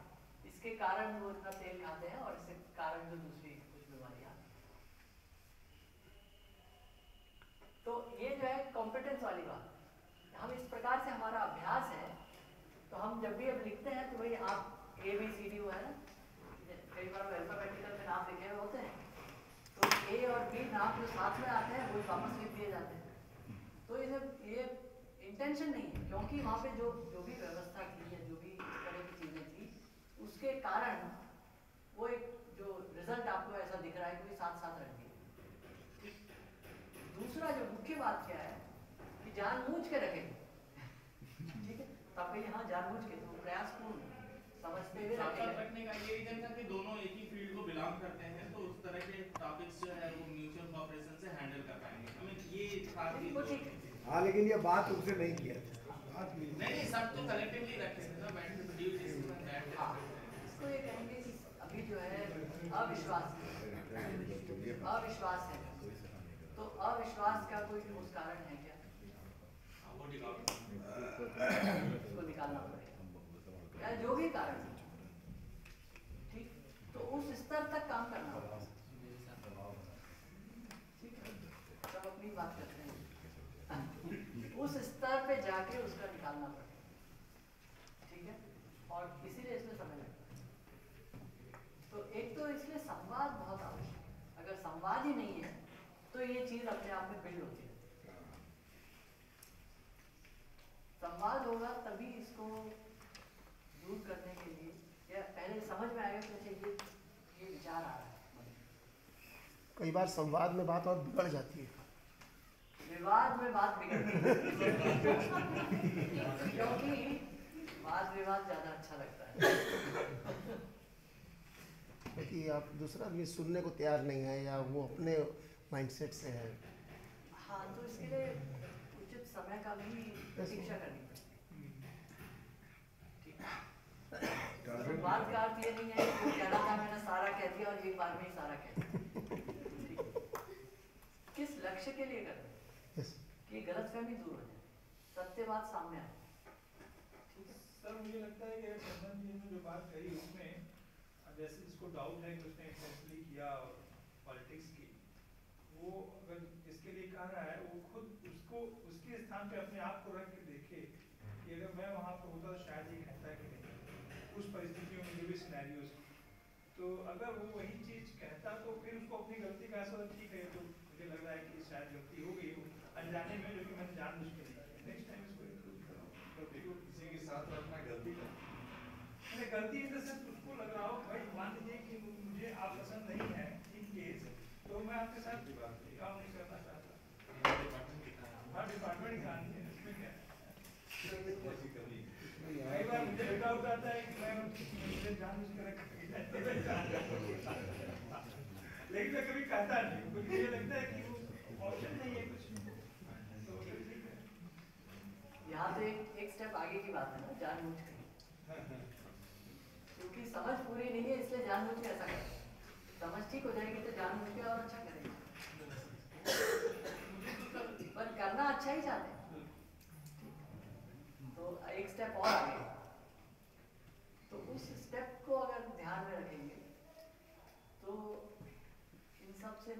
इसके कारण वो इतना तेल खाते हैं और इसके कारण जो दूसरी कुछ बीमारियाँ तो ये जो है कॉम्पिटेंस वाली बात। हम इस प्रकार से हमारा अभ्यास है तो हम जब भी अब लिखते हैं तो भाई आप ए बी सी डी वो है ना? कई बार अल्फाबेटिकल में नाम लिखे हुए होते हैं। तो ए और बी नाम जो साथ में आते हैं, वो वापस लिख दिए जाते हैं। तो ये ये इंटेंशन नहीं है, क्योंकि वहाँ पे जो जो भी व्यवस्था की या जो भी इस तरह की चीज़ें थी, उसके कारण वो एक जो रिज़ल्ट आपको ऐसा दिख रहा है कि साथ साथ दिए दूसरा जो मुख्य बात क्या है कि जानबूझ के रखें। ठीक है? तो आप कहिए हाँ जानबूझ के तो प्रयासपूर्ण समझते हुए रखने का ये रीजन था कि दोनों एक ही फ़ील्ड को बिलोंग करते हैं तो उस तरह के टॉपिक्स जो है वो म्यूचुअल कोऑपरेशन से हैंडल कर पाएँगे। मीन ये लेकिन वो हाँ लेकिन ये बात उनसे नहीं किया बात नहीं। नहीं सब तो कलेक्टिवली रखे थे ना बैठ के बैठ हाँ। इसको ये कहेंगे कि अभी जो है अविश्वास। अविश्वास है। तो अविश्वास का कोई ठोस कारण है क्या? उसको निकालना पड़ेगा। या जो भी कारण है। ठीक? तो उस स्तर तक काम करना होगा। ठीक है? सब अपनी बात करते हैं। उस स्तर पे जाके उसका निकालना पड़ेगा। ठीक है? और इसीलिए इसमें समय लगता है। तो एक तो इसलिए संवाद बहुत आवश्यक है। अगर संवाद ही नहीं है तो ये चीज़ अपने आप में बिल्ड होती है। संवाद होगा तभी इसको दूर करने के लिए या पहले समझ में आएगा कि अच्छा ये ये विचार आ रहा है। कई बार संवाद में बात और बिगड़ जाती है। विवाद में बात बिगड़ती है। क्योंकि वाद विवाद ज़्यादा अच्छा लगता है। क्योंकि आप दूसरा आदमी सुनने को तैयार नहीं है या वो अपने माइंडसेट से है। हाँ तो इसके लिए उचित समय का भी प्रतीक्षा करनी पड़ेगी। ठीक है। तो बात का अर्थ ये नहीं है कि जो कहना था मैंने सारा कह दिया और एक बार में ही सारा कह दिया। किस लक्ष्य के लिए कर रहे हैं यस कि गलतफहमी दूर हो जाए। सत्य बात सामने आए ठीक है? सर मुझे लगता है कि चंदन जी ने जो बात कही उसमें जैसे जिसको डाउट है कि उसने इंटेंशनली किया और वो अगर इसके लिए कह रहा है वो खुद उसको उसके स्थान पे अपने आप को रख के देखे कि अगर मैं वहाँ पर होता तो शायद ये कहता कि नहीं। उस परिस्थितियों में जो भी सिनेरियोज तो अगर वो वही चीज़ कहता तो फिर उसको अपनी गलती का असर ठीक है तो मुझे लग रहा है कि शायद गलती हो गई हो अनजाने में जो कि मैंने जान मुझ नेक्स्ट टाइम इसको तो देखो किसी के साथ रखना गलती का मैंने गलती इन सेंस उसको लग रहा हो भाई मान लीजिए कि मुझे आप पसंद नहीं है इन केस तो मैं आपके साथ काम नहीं करना चाहता हाँ डिपार्टमेंट का नहीं है इसमें क्या है ऐसी कमी कई बार मुझे भी डाउट आता है कि मैं मुझे जान बुझ कर लेकिन मैं कभी कहता नहीं हूँ, क्योंकि मुझे लगता है कि वो ऑप्शन नहीं है कुछ तो फिर ठीक है यहाँ तो एक एक स्टेप आगे की बात है ना जानबूझ के समझ पूरी नहीं है, इसलिए जानबूझ के ऐसा करें। समझ ठीक हो जाएगी तो जानबूझ के और अच्छा करेंगे पर करना अच्छा ही चाहते तो एक स्टेप और आगे। तो उस स्टेप को अगर ध्यान में रखेंगे तो इन सबसे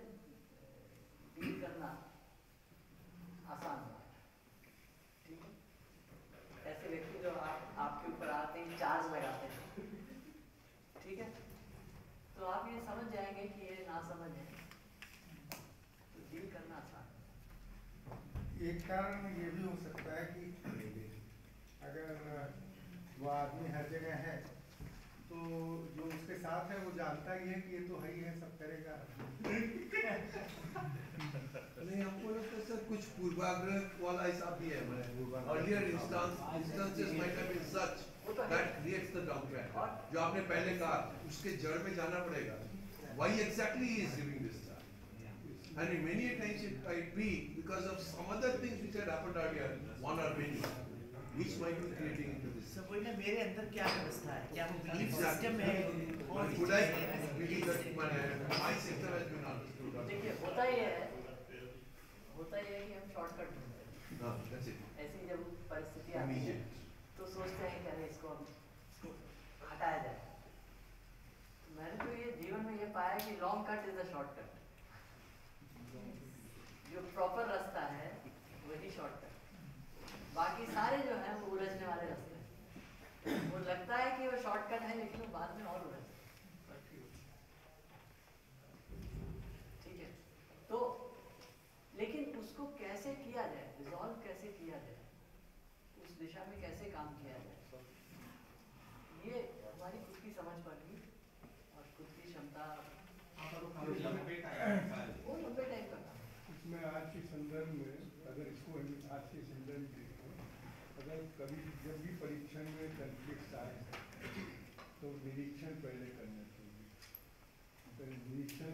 डील करना आसान होगा ठीक है ऐसे व्यक्ति जो आप आपके ऊपर आते ही चार्ज लगाते हैं ठीक है तो आप ये समझ जाएँगे कि ये ना समझ है तो डील करना आसान है एक कारण ये भी हो सकता है कि अगर वो आदमी हर जगह है तो जो उसके साथ है वो जानता ही है कि ये तो है ही है सब करेगा। नहीं हमको लगता है सर कुछ पूर्वाग्रह वाला हिसाब भी है मैंने earlier instance instances might have been such that creates the down track जो आपने पहले कहा उसके जड़ में जाना पड़ेगा। Why exactly he is giving this? charge and in many a times it might be because of some other things which had happened earlier one or many which might be creating into this सब वही ना मेरे अंदर क्या व्यवस्था है क्या वो Exactly. सिस्टम है कौन Could I believe that my, my sector has been understood? देखिए होता ये है होता ये है कि हम शॉर्टकट ढूंढते हैं No, that's it. ऐसी जब परिस्थिति आती है. तो सोचते हैं कि अरे इसको हम हटाया जाए तो मैंने तो ये जीवन में ये पाया कि long cut is the shortcut जो प्रॉपर रास्ता है वही शॉर्टकट बाकी सारे जो हैं वो उलझने वाले रास्ते हैं वो लगता है कि वो शॉर्टकट है लेकिन वो बाद में और उलझते हैं। ठीक है तो लेकिन उसको कैसे किया जाए रिजॉल्व कैसे किया जाए उस दिशा में कैसे काम किया जाए ये हमारी खुद की समझ भी और खुद की क्षमता लंबे टाइम का वो लंबे टाइम का काम है। इसमें आज के संदर्भ में अगर इसको हम आज के संदर्भ में देखें अगर कभी जब भी परीक्षण में कॉन्फ्लिक्ट आए तो निरीक्षण पहले करना चाहिए तो निरीक्षण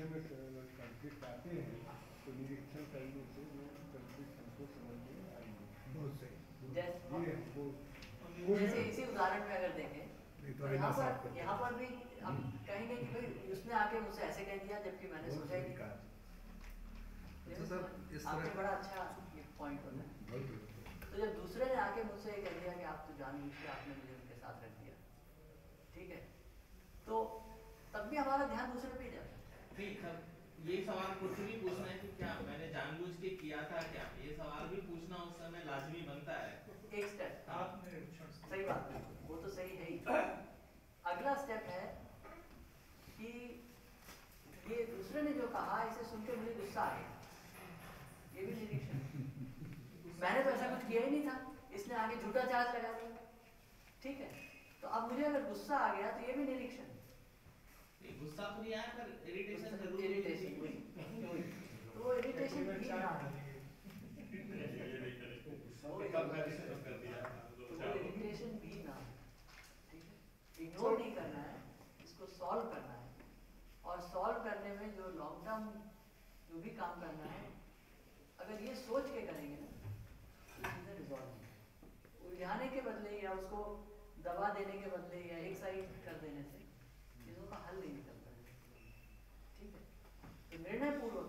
अगर परीक्षण में कॉन्फ्लिक्ट आते हैं तो निरीक्षण करने से वो कॉन्फ्लिक्ट हमको समझ में आएँगे। बहुत सही। जैसे जैसे इसी उदाहरण में अगर देखें तो तो यहाँ पर यहाँ पर भी हम कहेंगे कि भाई उसने आके मुझसे ऐसे कह दिया जबकि मैंने सोचा ही नहीं अच्छा सर, इस तरह- बड़ा अच्छा पॉइंट बताया तो जब दूसरे ने आके मुझसे ये कह दिया कि आप तो जान के आपने मुझे उनके साथ रख दिया। ठीक है? तो तब भी हमारा ध्यान दूसरे पे ही जाता है। नहीं तब ये सवाल कुछ भी पूछना है कि क्या मैंने जानबूझ के किया था क्या? ये सवाल भी पूछना उस समय लाजमी बनता है। एक स्टेप आत्मनिरीक्षण सही बात। है वो तो सही है ही। अगला स्टेप है कि ये दूसरे ने जो कहा इसे सुन के मुझे गुस्सा आ ये भी निरीक्षण मैंने तो ऐसा कुछ किया ही नहीं था। इसने आगे झूठा चार्ज लगा दिया। ठीक है? तो अब मुझे अगर गुस्सा आ गया तो ये भी निरीक्षण गुस्सा तो नहीं आया पर इरिटेशन ज़रूर इरिटेशन हुई। तो इरिटेशन भी ना वो इरिटेशन भी ना। ठीक है? इग्नोर नहीं करना है इसको सॉल्व करना है। और सॉल्व करने में जो लॉन्ग टर्म जो भी काम करना है अगर ये सोच के करेंगे ना तो चीज़ें रिजॉल्व उलझाने के बदले या उसको दबा देने के बदले या एक साइड कर देने से। का हल नहीं निकलता है ठीक है? तो निर्णय पूर्वक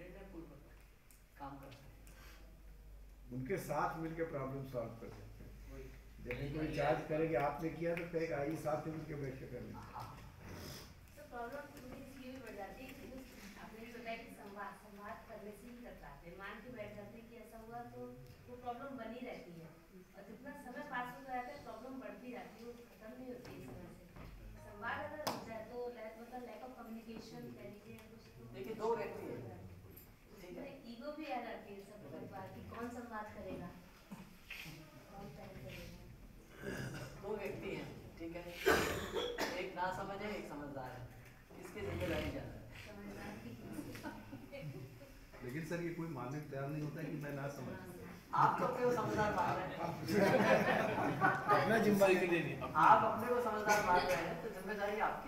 निर्णय पूर्वक काम कर सकते हैं। उनके साथ मिलकर प्रॉब्लम सॉल्व कर सकते हैं। जब कोई चार्ज करेगा आपने किया तो कहेगा आइए साथ में मिलकर बैठ के कर लेंगे। तो प्रॉब्लम बढ़ जाती है आपने बताया कि संवाद संवाद करने से ही कर पाते मान के बैठ जाते हैं कि ऐसा हुआ तो वो प्रॉब्लम बनी रहती है और जितना समय पास होता जाता है प्रॉब्लम बढ़ती जाती है वो खत्म नहीं होती है समय से संवाद अगर हो जाए तो lack- मतलब लैक ऑफ़ कम्युनिकेशन कह लीजिए कुछ तो देखिए दो व्यक्ति हैं। ठीक है ईगो भी आ जाती है सब लोगों पर कौन संवाद करेगा? कौन पहले करेगा? दो व्यक्ति हैं ठीक है? एक ना समझ है एक समझदार है। किसकी ज़िम्मेदारी ज़्यादा है? समझदार की लेकिन सर ये कोई मानने को तैयार नहीं होता है कि मैं ना समझ आप तो अपने को समझदार मान रहे हैं। अपना ज़िम्मेदारी आप अपने को समझदार मान रहे हैं तो ज़िम्मेदारी आपकी है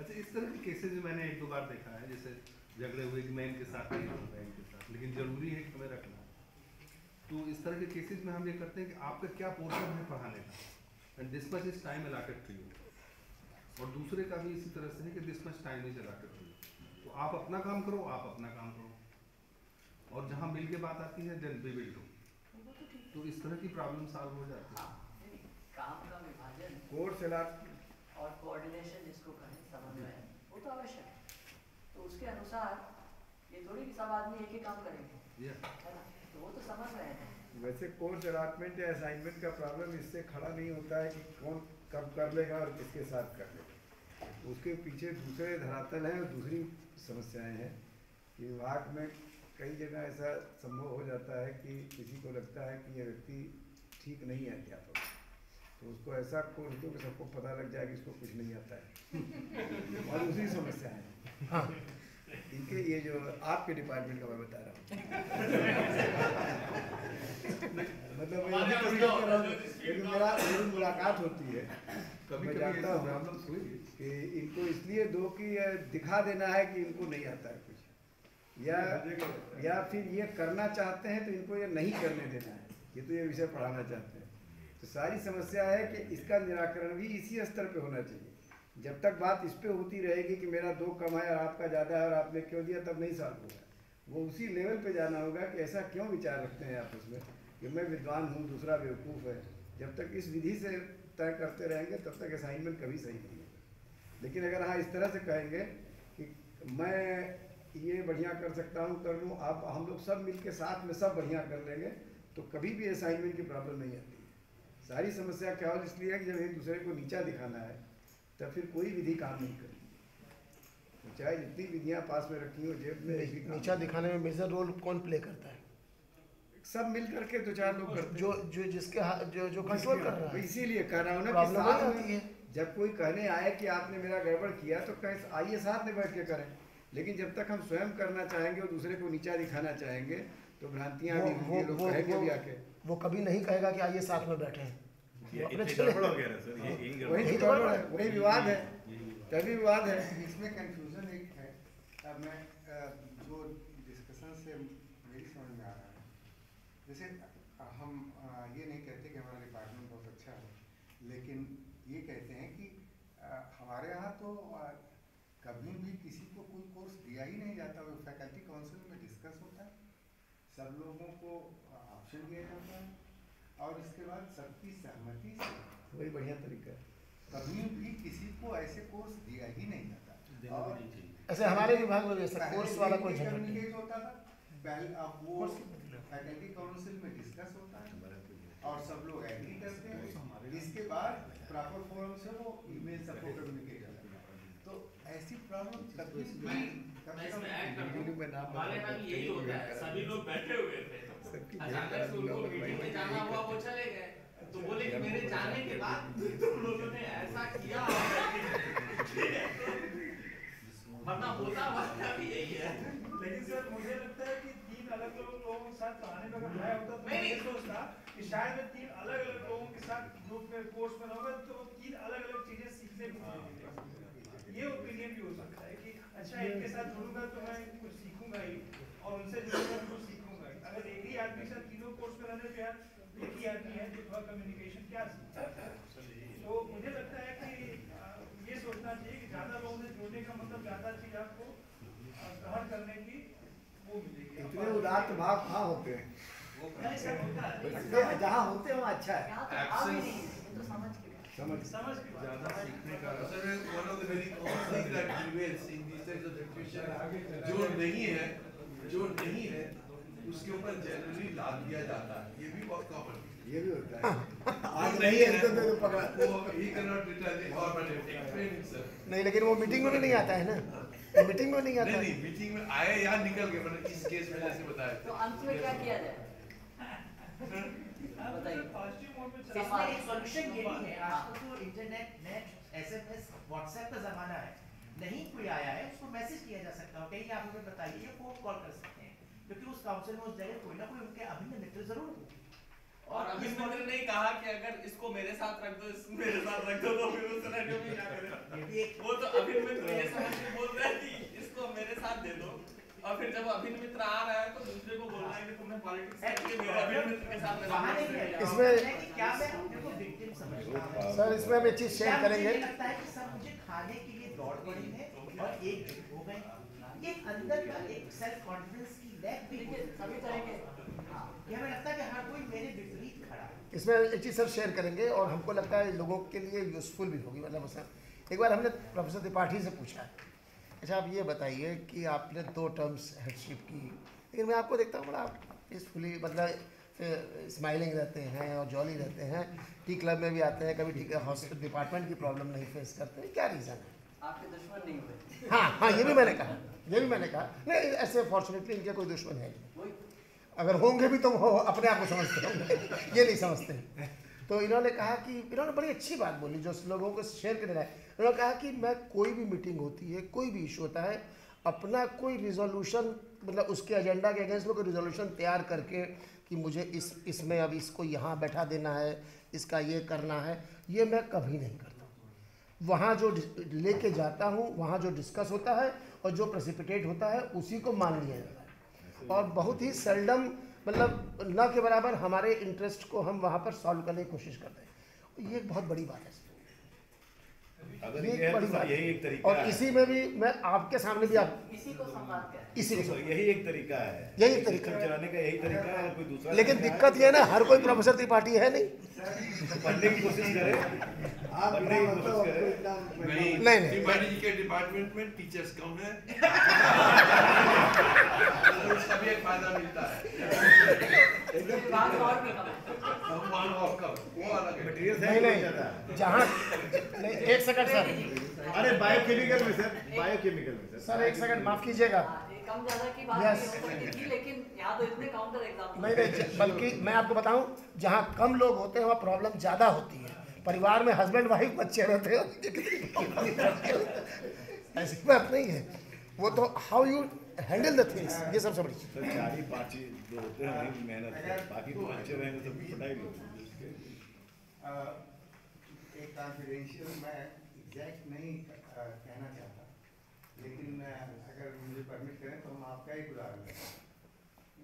अच्छा इस तरह के केसेस मैंने एक दो बार देखा है जैसे झगड़े हुए कि मैं इनके साथ नहीं रहूँगा इनके साथ। लेकिन ज़रूरी है कि हमें रखना तो इस तरह के केसेस में हम ये करते हैं कि आपका क्या पोर्शन है पढ़ाने का? And this much is time allotted to you और दूसरे का भी इसी तरह से है कि this much time is allotted to you तो आप अपना काम करो आप अपना काम करो। और जहाँ मिल के बात आती है देन वी विल डू तो इस तरह की प्रॉब्लम सॉल्व हो जाती है। हाँ, काम का विभाजन कोर्स अलाट और कोऑर्डिनेशन जिसको कहें। समन्वय वो तो आवश्यक है। तो उसके अनुसार ये थोड़ी कि सब आदमी एक ही काम करेंगे है ना? तो वो तो समझ रहे हैं। वैसे कोर्स अलाटमेंट या असाइनमेंट का प्रॉब्लम इससे खड़ा नहीं होता है कि कौन कब कर लेगा और किसके साथ कर लेगा। उसके पीछे दूसरे धरातल हैं और दूसरी समस्याएँ हैं कि विभाग में कई जगह ऐसा संभव हो जाता है कि किसी को लगता है कि ये व्यक्ति ठीक नहीं है अध्यापक। तो उसको ऐसा कोर्स दो कि सबको पता लग जाए कि इसको कुछ नहीं आता है। और दूसरी समस्या है। इनके ये जो आपके डिपार्टमेंट का मैं बता रहा हूँ। मतलब हूँ मेरा मुलाकात होती है। कभी मैं जानता हूँ कि इनको इसलिए दो कि ये दिखा देना है कि इनको नहीं आता है कुछ। या या फिर ये करना चाहते हैं तो इनको ये नहीं करने देना है। ये तो ये विषय पढ़ाना चाहते हैं। तो सारी समस्या है कि इसका निराकरण भी इसी स्तर पे होना चाहिए। जब तक बात इस पर होती रहेगी कि मेरा दो कम है और आपका ज़्यादा है और आपने क्यों दिया, तब नहीं सॉल्व होगा। वो उसी लेवल पे जाना होगा कि ऐसा क्यों विचार रखते हैं आप उसमें कि मैं विद्वान हूँ, दूसरा बेवकूफ़ है। जब तक इस विधि से तय करते रहेंगे, तब तक असाइनमेंट कभी सही नहीं होगा। लेकिन अगर हाँ इस तरह से कहेंगे कि मैं ये बढ़िया कर सकता हूँ, कर लूँ, आप, हम लोग सब मिल के साथ में सब बढ़िया कर लेंगे तो कभी भी असाइनमेंट की प्रॉब्लम नहीं आती। सारी समस्या क्या हो इसलिए है कि जब एक दूसरे को नीचा दिखाना है तब फिर कोई विधि काम नहीं करेगी तो चाहे जितनी विधियाँ पास में रखी हो जेब में नीचा दिखाने में मेजर रोल कौन प्ले करता है? सब मिल करके दो चार लोग करते जो जो जिसके हा- जो जो कंट्रोल कर रहा है। इसीलिए कह रहा हूँ ना कि साथ में जब कोई कहने आए कि आपने मेरा गड़बड़ किया तो कहें आइए साथ में बैठ के करें। लेकिन जब तक हम स्वयं करना चाहेंगे और दूसरे को नीचा दिखाना चाहेंगे तो भ्रांतियाँ भी होंगी लोग कहेंगे भी आके। वो कभी नहीं कहेगा कि आइए साथ में बैठे हैं। हो वही तो वही विवाद है तभी विवाद है। इसमें कंफ्यूजन एक है। अब मैं जो डिस्कशन से मेरी समझ में आ रहा है। जैसे हम ये नहीं कहते कि हमारा डिपार्टमेंट बहुत अच्छा है लेकिन ये कहते हैं कि हमारे यहाँ तो कभी भी किसी को कोई कोर्स दिया ही नहीं जाता। वो फैकल्टी काउंसिल में डिस्कस होता है। सब लोगों को ऑप्शन दिया जाता है और इसके बाद सबकी सहमति से। वही बढ़िया तरीका है। कभी भी किसी को ऐसे कोर्स दिया ही नहीं जाता। और ऐसे हमारे विभाग में भी ऐसा पहले कोर्स वाला कोई ये झंझट नहीं communicate होता था। पहले अब वो। फैकल्टी काउंसिल में डिस्कस होता है। और सब लोग एग्री करते हैं। इसके बाद प्रॉपर फोरम से वो ईमेल सबको कम्युनिकेट करता है। तो ऐसी प्रॉब्लम भी दूँ में नाम हमारे यहाँ भी यही होता है। सभी लोग बैठे हुए थे। अचानक से उनको मीटिंग में जाना हुआ वो चले गए तो बोले कि मेरे जाने के बाद तुम लोगों ने ऐसा किया वरना होता वरना भी यही है। लेकिन सर मुझे लगता है कि तीन अलग अलग लोगों के साथ में अगर मैं होता तो मैं ये सोचता कि शायद मैं तीन अलग अलग लोगों के साथ ग्रुप में कोर्स में रहूँगा तो तीन अलग अलग चीज़ें सीखने को मिलेंगी। ये ओपिनियन भी हो सकता है कि अच्छा इनके साथ जुड़ूँगा तो मैं कुछ सीखूँगा ही और उनसे जुड़ूँगा तो कुछ अगर एक ही आदमी के साथ तीनों कोर्स में रहने पे यार एक ही आदमी है तो थोड़ा कम्युनिकेशन क्या है? तो मुझे लगता है कि ये सोचना चाहिए कि ज़्यादा लोगों से जुड़ने का मतलब ज़्यादा चीज़ आपको ग्रहण करने की वो मिलेगी। इतने उदात्त भाव कहाँ होते हैं? है। जहाँ होते हैं वहाँ अच्छा है। तो तो समझ समझ। ज़्यादा सीखने का sir of the very common thing that prevails in these types of situations जो नहीं है जो नहीं है उसके ऊपर जनरली लाद दिया जाता है। ये भी बहुत कॉमन ये भी होता है। आज नहीं है तो तो पकड़ा। वो cannot return or but explain himself नहीं लेकिन वो मीटिंग में भी नहीं आता है ना? वो मीटिंग में नहीं आता नहीं नहीं मीटिंग में आए या निकल गए मतलब इस केस में जैसे बताया तो अंत में क्या किया जाए? बताइए। एक सॉल्यूशन ये भी है। आज तो इंटरनेट नेट एसएमएस व्हाट्सएप का जमाना है। नहीं कोई आया है उसको मैसेज किया जा सकता है। कहीं आप हमें बताइए या फ़ोन कॉल कर सकते हैं। क्योंकि उस काउंसिल में उस जगह कोई ना कोई उनके अभिन्न मित्र ज़रूर हो और अभिमन्यु ने कहा कि अगर इसको मेरे साथ रख दो इस मेरे साथ रख दो तो फिर उस सिनेरियो में क्या करें। वो तो अभिमन्यु ये समझ के बोल रहा है कि इसको मेरे साथ दे दो। और फिर जब अभिन मित्र आ रहा है तो दूसरे को बोलना है कि तुमने पॉलिटिक्स करके मेरे अभिन मित्र के साथ है। इसमें- क्या मैं अपने को विक्टिम समझता हूँ। सर इसमें हम एक चीज़ शेयर क्या मुझे करेंगे। लगता है कि सब मुझे खाने के लिए दौड़ पड़ी है और एक हो गए। ये अंदर का एक सेल्फ कॉन्फिडेंस की लैक सभी तरह के हाँ ये हमें लगता है कि हर कोई मेरे विपरीत खड़ा है। इसमें एक चीज़ सर शेयर करेंगे और हमको लगता है लोगों के लिए यूज़फुल भी होगी। मतलब सर एक बार हमने प्रोफेसर त्रिपाठी से पूछा अच्छा आप ये बताइए कि आपने दो टर्म्स हेडशिप की। लेकिन मैं आपको देखता हूँ बड़ा पीसफुली मतलब स्माइलिंग रहते हैं और जॉली रहते हैं। टी क्लब में भी आते हैं कभी ठीक हॉस्पिटल डिपार्टमेंट की प्रॉब्लम नहीं फेस करते क्या रीज़न है? आपके दुश्मन नहीं हुए। हाँ हाँ ये भी मैंने कहा ये भी मैंने कहा। नहीं ऐसे फॉर्चुनेटली इनके कोई दुश्मन है अगर होंगे भी तो वो अपने आप को समझते होंगे। ये नहीं समझते। तो इन्होंने कहा कि इन्होंने बड़ी अच्छी बात बोली जो लोगों को शेयर करने है इन्होंने कहा कि मैं कोई भी मीटिंग होती है कोई भी इशू होता है अपना कोई रिजोल्यूशन मतलब उसके एजेंडा के अगेंस्ट में कोई रिजोल्यूशन तैयार करके कि मुझे इस इसमें अब इसको यहाँ बैठा देना है इसका ये करना है ये मैं कभी नहीं करता। वहाँ जो लेके जाता हूँ वहाँ जो डिस्कस होता है और जो प्रेसिपिटेट होता है उसी को मान लिया जाता है। और बहुत ही सेल्डम मतलब न के बराबर हमारे इंटरेस्ट को हम वहाँ पर सॉल्व करने की कोशिश करते हैं। ये एक बहुत बड़ी बात है। अगर ये ये एक बड़ी तो बात यही एक तरीका और है। इसी में भी मैं आपके सामने भी आप इसी को इसी को तो यही एक तरीका है। यही एक तरीका चलाने का यही तरीका है कोई दूसरा लेकिन दिक्कत ये है ना हर कोई प्रोफेसर त्रिपाठी है नहीं। तो पढ़ने की कोशिश करें। मतलब इतना नहीं नहीं। जी के डिपार्टमेंट में टीचर्स कम है। तो उसका भी एक फ़ायदा मिलता है। है। है। नहीं जहाँ नहीं एक सेकंड सर अरे बायोकेमिकल में सर बायोकेमिकल में सर सर एक सेकंड माफ़ कीजिएगा। हाँ, कम ज़्यादा की बात Yes. नहीं हो लेकिन यहाँ तो इतने काउंटर एग्ज़ाम नहीं नहीं बल्कि मैं आपको बताऊँ जहाँ कम लोग होते हैं वहाँ प्रॉब्लम ज़्यादा होती है। परिवार में हस्बैंड वाइफ बच्चे रहते हैं है। ऐसी बात नहीं है वो तो how you handle the things ये। चार ही पाँच ही होते हैं मेहनत बाकी तो रहेंगे तो पढ़ाई लो एक कॉन्फिडेंशियल मैं एग्जैक्ट नहीं कहना चाहता लेकिन अगर मुझे परमिट करें तो हम आपका लें।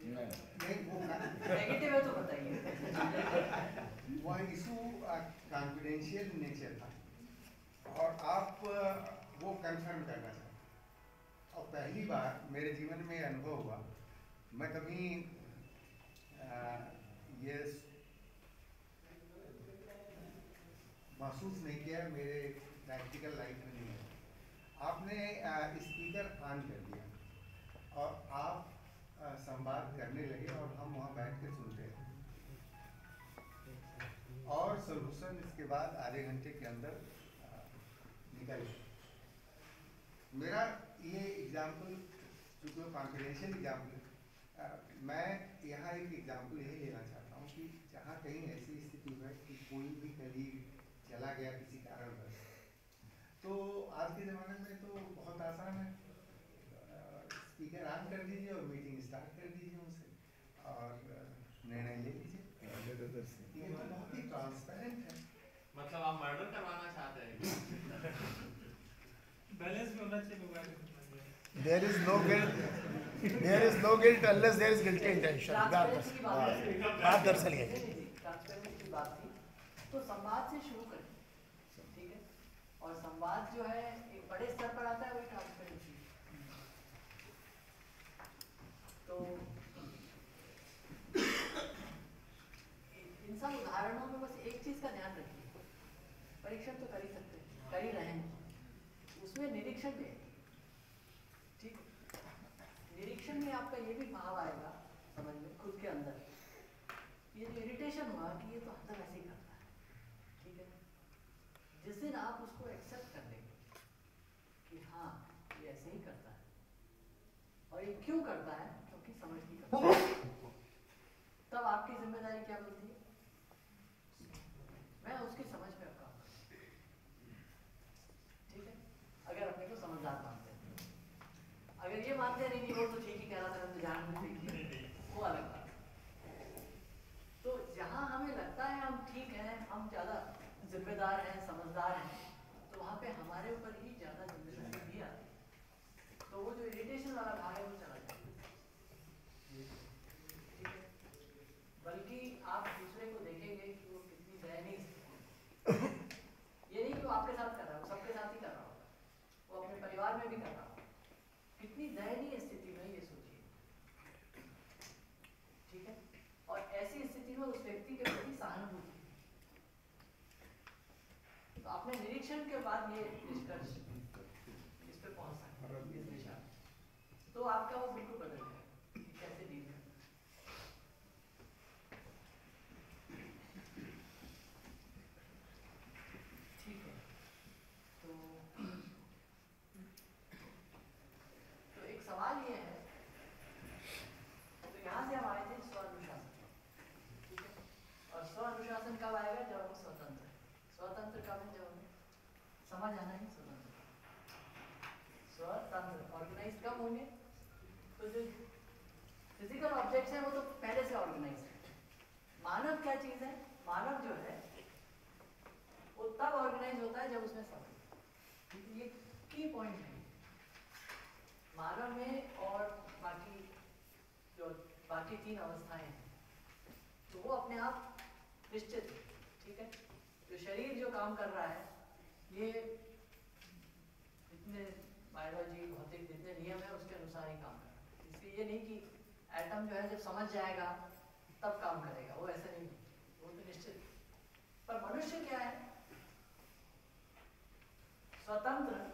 नहीं वो नेगेटिव है तो बताइए वह इशू कॉन्फिडेंशियल नेचर था। और आप वो कंफर्म करना चाहते और पहली बार मेरे जीवन में अनुभव हुआ। मैं कभी ये महसूस नहीं किया, मेरे प्रैक्टिकल लाइफ में नहीं है आपने स्पीकर ऑन कर दिया। और आप संवाद करने लगे और हम वहाँ बैठ के सुनते रहे और सोल्यूशन इसके बाद आधे घंटे के अंदर निकल मेरा ये एग्ज़ाम्पल चूँकि कॉन्फिडेंशियल एग्ज़ाम्पल मैं यहाँ एक एग्ज़ाम्पल यही लेना चाहता हूँ कि जहाँ कहीं ऐसी स्थिति है कि कोई भी कलीग चला गया किसी कारणवश तो आज के ज़माने में तो बहुत आसान है। स्पीकर ऑन कर दीजिए और मीटिंग स्टार्ट कर दीजिए उनसे और अ, निर्णय ले लीजिए ये तो बहुत ही ट्रांसपेरेंट है मतलब आप मर्डर करवाना चाहते हैं। बैलेंस भी होना चाहिए mobile there is no guilt there is no guilt unless there is guilty intention बात की बात है। दरअसल ये है ट्रांसपेरेंसी की बात थी तो संवाद से शुरू करें। ठीक है? और संवाद जो है एक बड़े स्तर पर आता है वही ट्रांसपेरेंसी तो इन सब उदाहरणों में बस एक चीज़ का ध्यान रखिए परीक्षण तो कर ही सकते हैं कर ही रहे हैं उसमें निरीक्षण में ठीक निरीक्षण में आपका ये भी भाव आएगा, समझ में, खुद के अंदर। ये जो इरिटेशन हुआ कि ये तो अंदर ऐसे ही करता है। ठीक है? जिस दिन आप उसको एक्सेप्ट कर लेंगे कि हाँ ये ऐसे ही करता है। और ये क्यों करता है क्योंकि समझ नहीं करता तब आपकी ज़िम्मेदारी क्या बनती है मैं उसकी समझ में अब काम करूँ। ठीक है अगर अपने को समझदार मानते हैं अगर ये मानते नहीं नहीं वो तो ठीक ही कह रहा था हम तो जान नहीं ठीक ही वो अलग बात है। तो जहाँ हमें लगता है हम ठीक हैं हम ज़्यादा जिम्मेदार हैं समझदार हैं तो वहाँ पे हमारे ऊपर ही ज़्यादा ज़िम्मेदारी भी आती है तो वो जो इरिटेशन वाला भाग है वो चला जाता है ठीक है बल्कि आप दूसरे को देखेंगे कि वो कितनी दयनीय स्थिति है। ये नहीं कि वो आपके साथ कर रहा है वो सबके साथ ही कर रहा होगा वो अपने परिवार में भी कर रहा होगा कितनी दयनीय स्थिति में ये सोचिए ठीक है और ऐसी स्थिति में उस व्यक्ति के प्रति सहानुभूति तो अपने निरीक्षण के बाद ये निष्कर्ष इस पे पहुँच सकते हैं इस दिशा में तो आपका वो बिल्कुल बदल जाएगा कि कैसे डील करना ठीक है तो तो एक सवाल ये है तो यहाँ से हम आए थे स्व अनुशासन ठीक है और स्व अनुशासन कब आएगा जब हम स्वतंत्र हैं। स्वतंत्र कब है जब हमें समझ आना ही स्वतंत्र स्वतंत्र ऑर्गेनाइज कब होंगे तो जो फ़िज़िकल ऑब्जेक्ट्स हैं वो तो पहले से ऑर्गेनाइज है मानव क्या चीज़ है मानव जो है वो तब ऑर्गेनाइज होता है जब उसमें समझ ठीक है की पॉइंट है मानव में और बाकी जो बाकी तीन अवस्थाएँ हैं तो वो अपने आप निश्चित है, ठीक है जो शरीर जो काम कर रहा है, ये जितने बायोलॉजी भौतिक जितने नियम है, उसके अनुसार ही काम कर रहा है इसलिए ये नहीं कि एटम जो है जब समझ जाएगा, तब काम करेगा, वो ऐसा नहीं है। वो तो निश्चित है। पर मनुष्य क्या है स्वतंत्र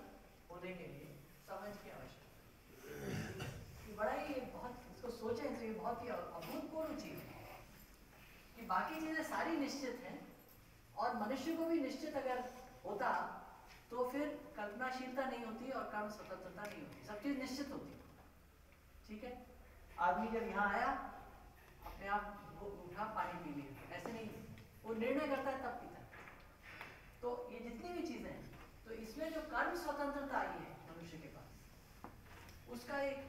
होने के लिए समझ की आवश्यकता। बड़ा ही बहुत इसको सोचें तो ये बहुत ही अभूतपूर्व चीज़ है। कि बाकी चीज़ें सारी निश्चित हैं, और मनुष्य को भी निश्चित अगर होता तो फिर कल्पनाशीलता नहीं होती और कर्म स्वतंत्रता नहीं होती। सब चीज़ निश्चित होती। ठीक है? आदमी जब यहाँ आया, अपने आप उठा पानी पी लिया। ऐसे नहीं, वो निर्णय करता है तब पीता। तो ये जितनी भी चीज़ें हैं तो इसमें जो कर्म स्वतंत्रता आई है मनुष्य के पास, उसका एक,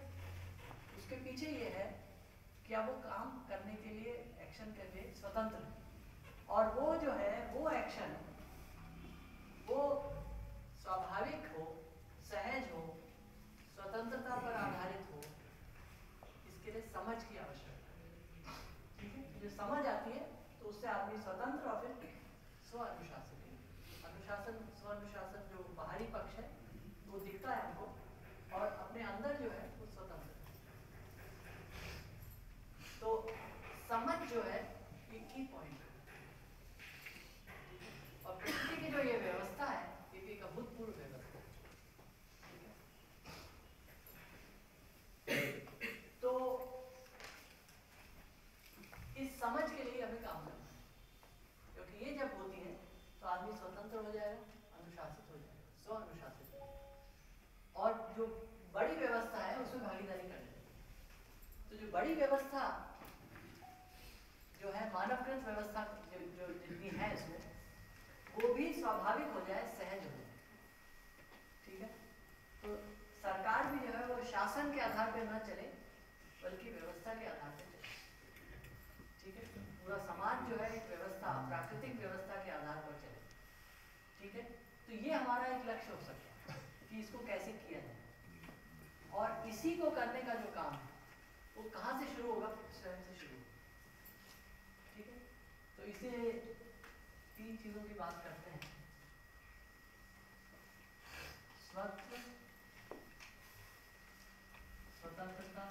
उसके पीछे ये है कि अब वो काम करने के लिए एक्शन के लिए स्वतंत्र है। और वो जो है, वो एक्शन वो स्वाभाविक हो, सहज हो, स्वतंत्रता पर आधारित हो, इसके लिए समझ की आवश्यकता है। ठीक है? जो समझ आती है तो उससे आदमी स्वतंत्र और फिर स्व अनुशासित अनुशासन स्व अनुशासन बाहरी पक्ष है वो दिखता है हमको और अपने अंदर जो है वो स्वतंत्र है तो समझ जो है ये की पॉइंट है और प्रकृति की जो ये व्यवस्था है ये भी एक अभूतपूर्व व्यवस्था है ठीक है? तो इस समझ के लिए हमें काम करना है क्योंकि ये जब होती है तो आदमी स्वतंत्र हो जाएगा अनुशासित हो जाएगा स्व अनुशासित और जो बड़ी व्यवस्था है उसमें भागीदारी कर लेगा तो जो बड़ी व्यवस्था जो है मानवकृत व्यवस्था जो जो जितनी है इसमें, वो भी स्वाभाविक हो जाए, सहज हो जाए। ठीक है? तो सरकार भी जो है, वो शासन के आधार पे न चले, बल्कि व्यवस्था के आधार पे चले। ठीक है? पूरा समाज जो है, एक व्यवस्था, प्राकृतिक व्यवस्था के आधार पर चले। ठीक है? तो ये हमारा एक लक्ष्य हो सकता है कि इसको कैसे किया जाए। और इसी को करने का जो काम है कहाँ से शुरू होगा? स्वयं से शुरू होगा? ठीक है? तो इसे तीन चीज़ों की बात करते हैं स्वत्व स्वतंत्रता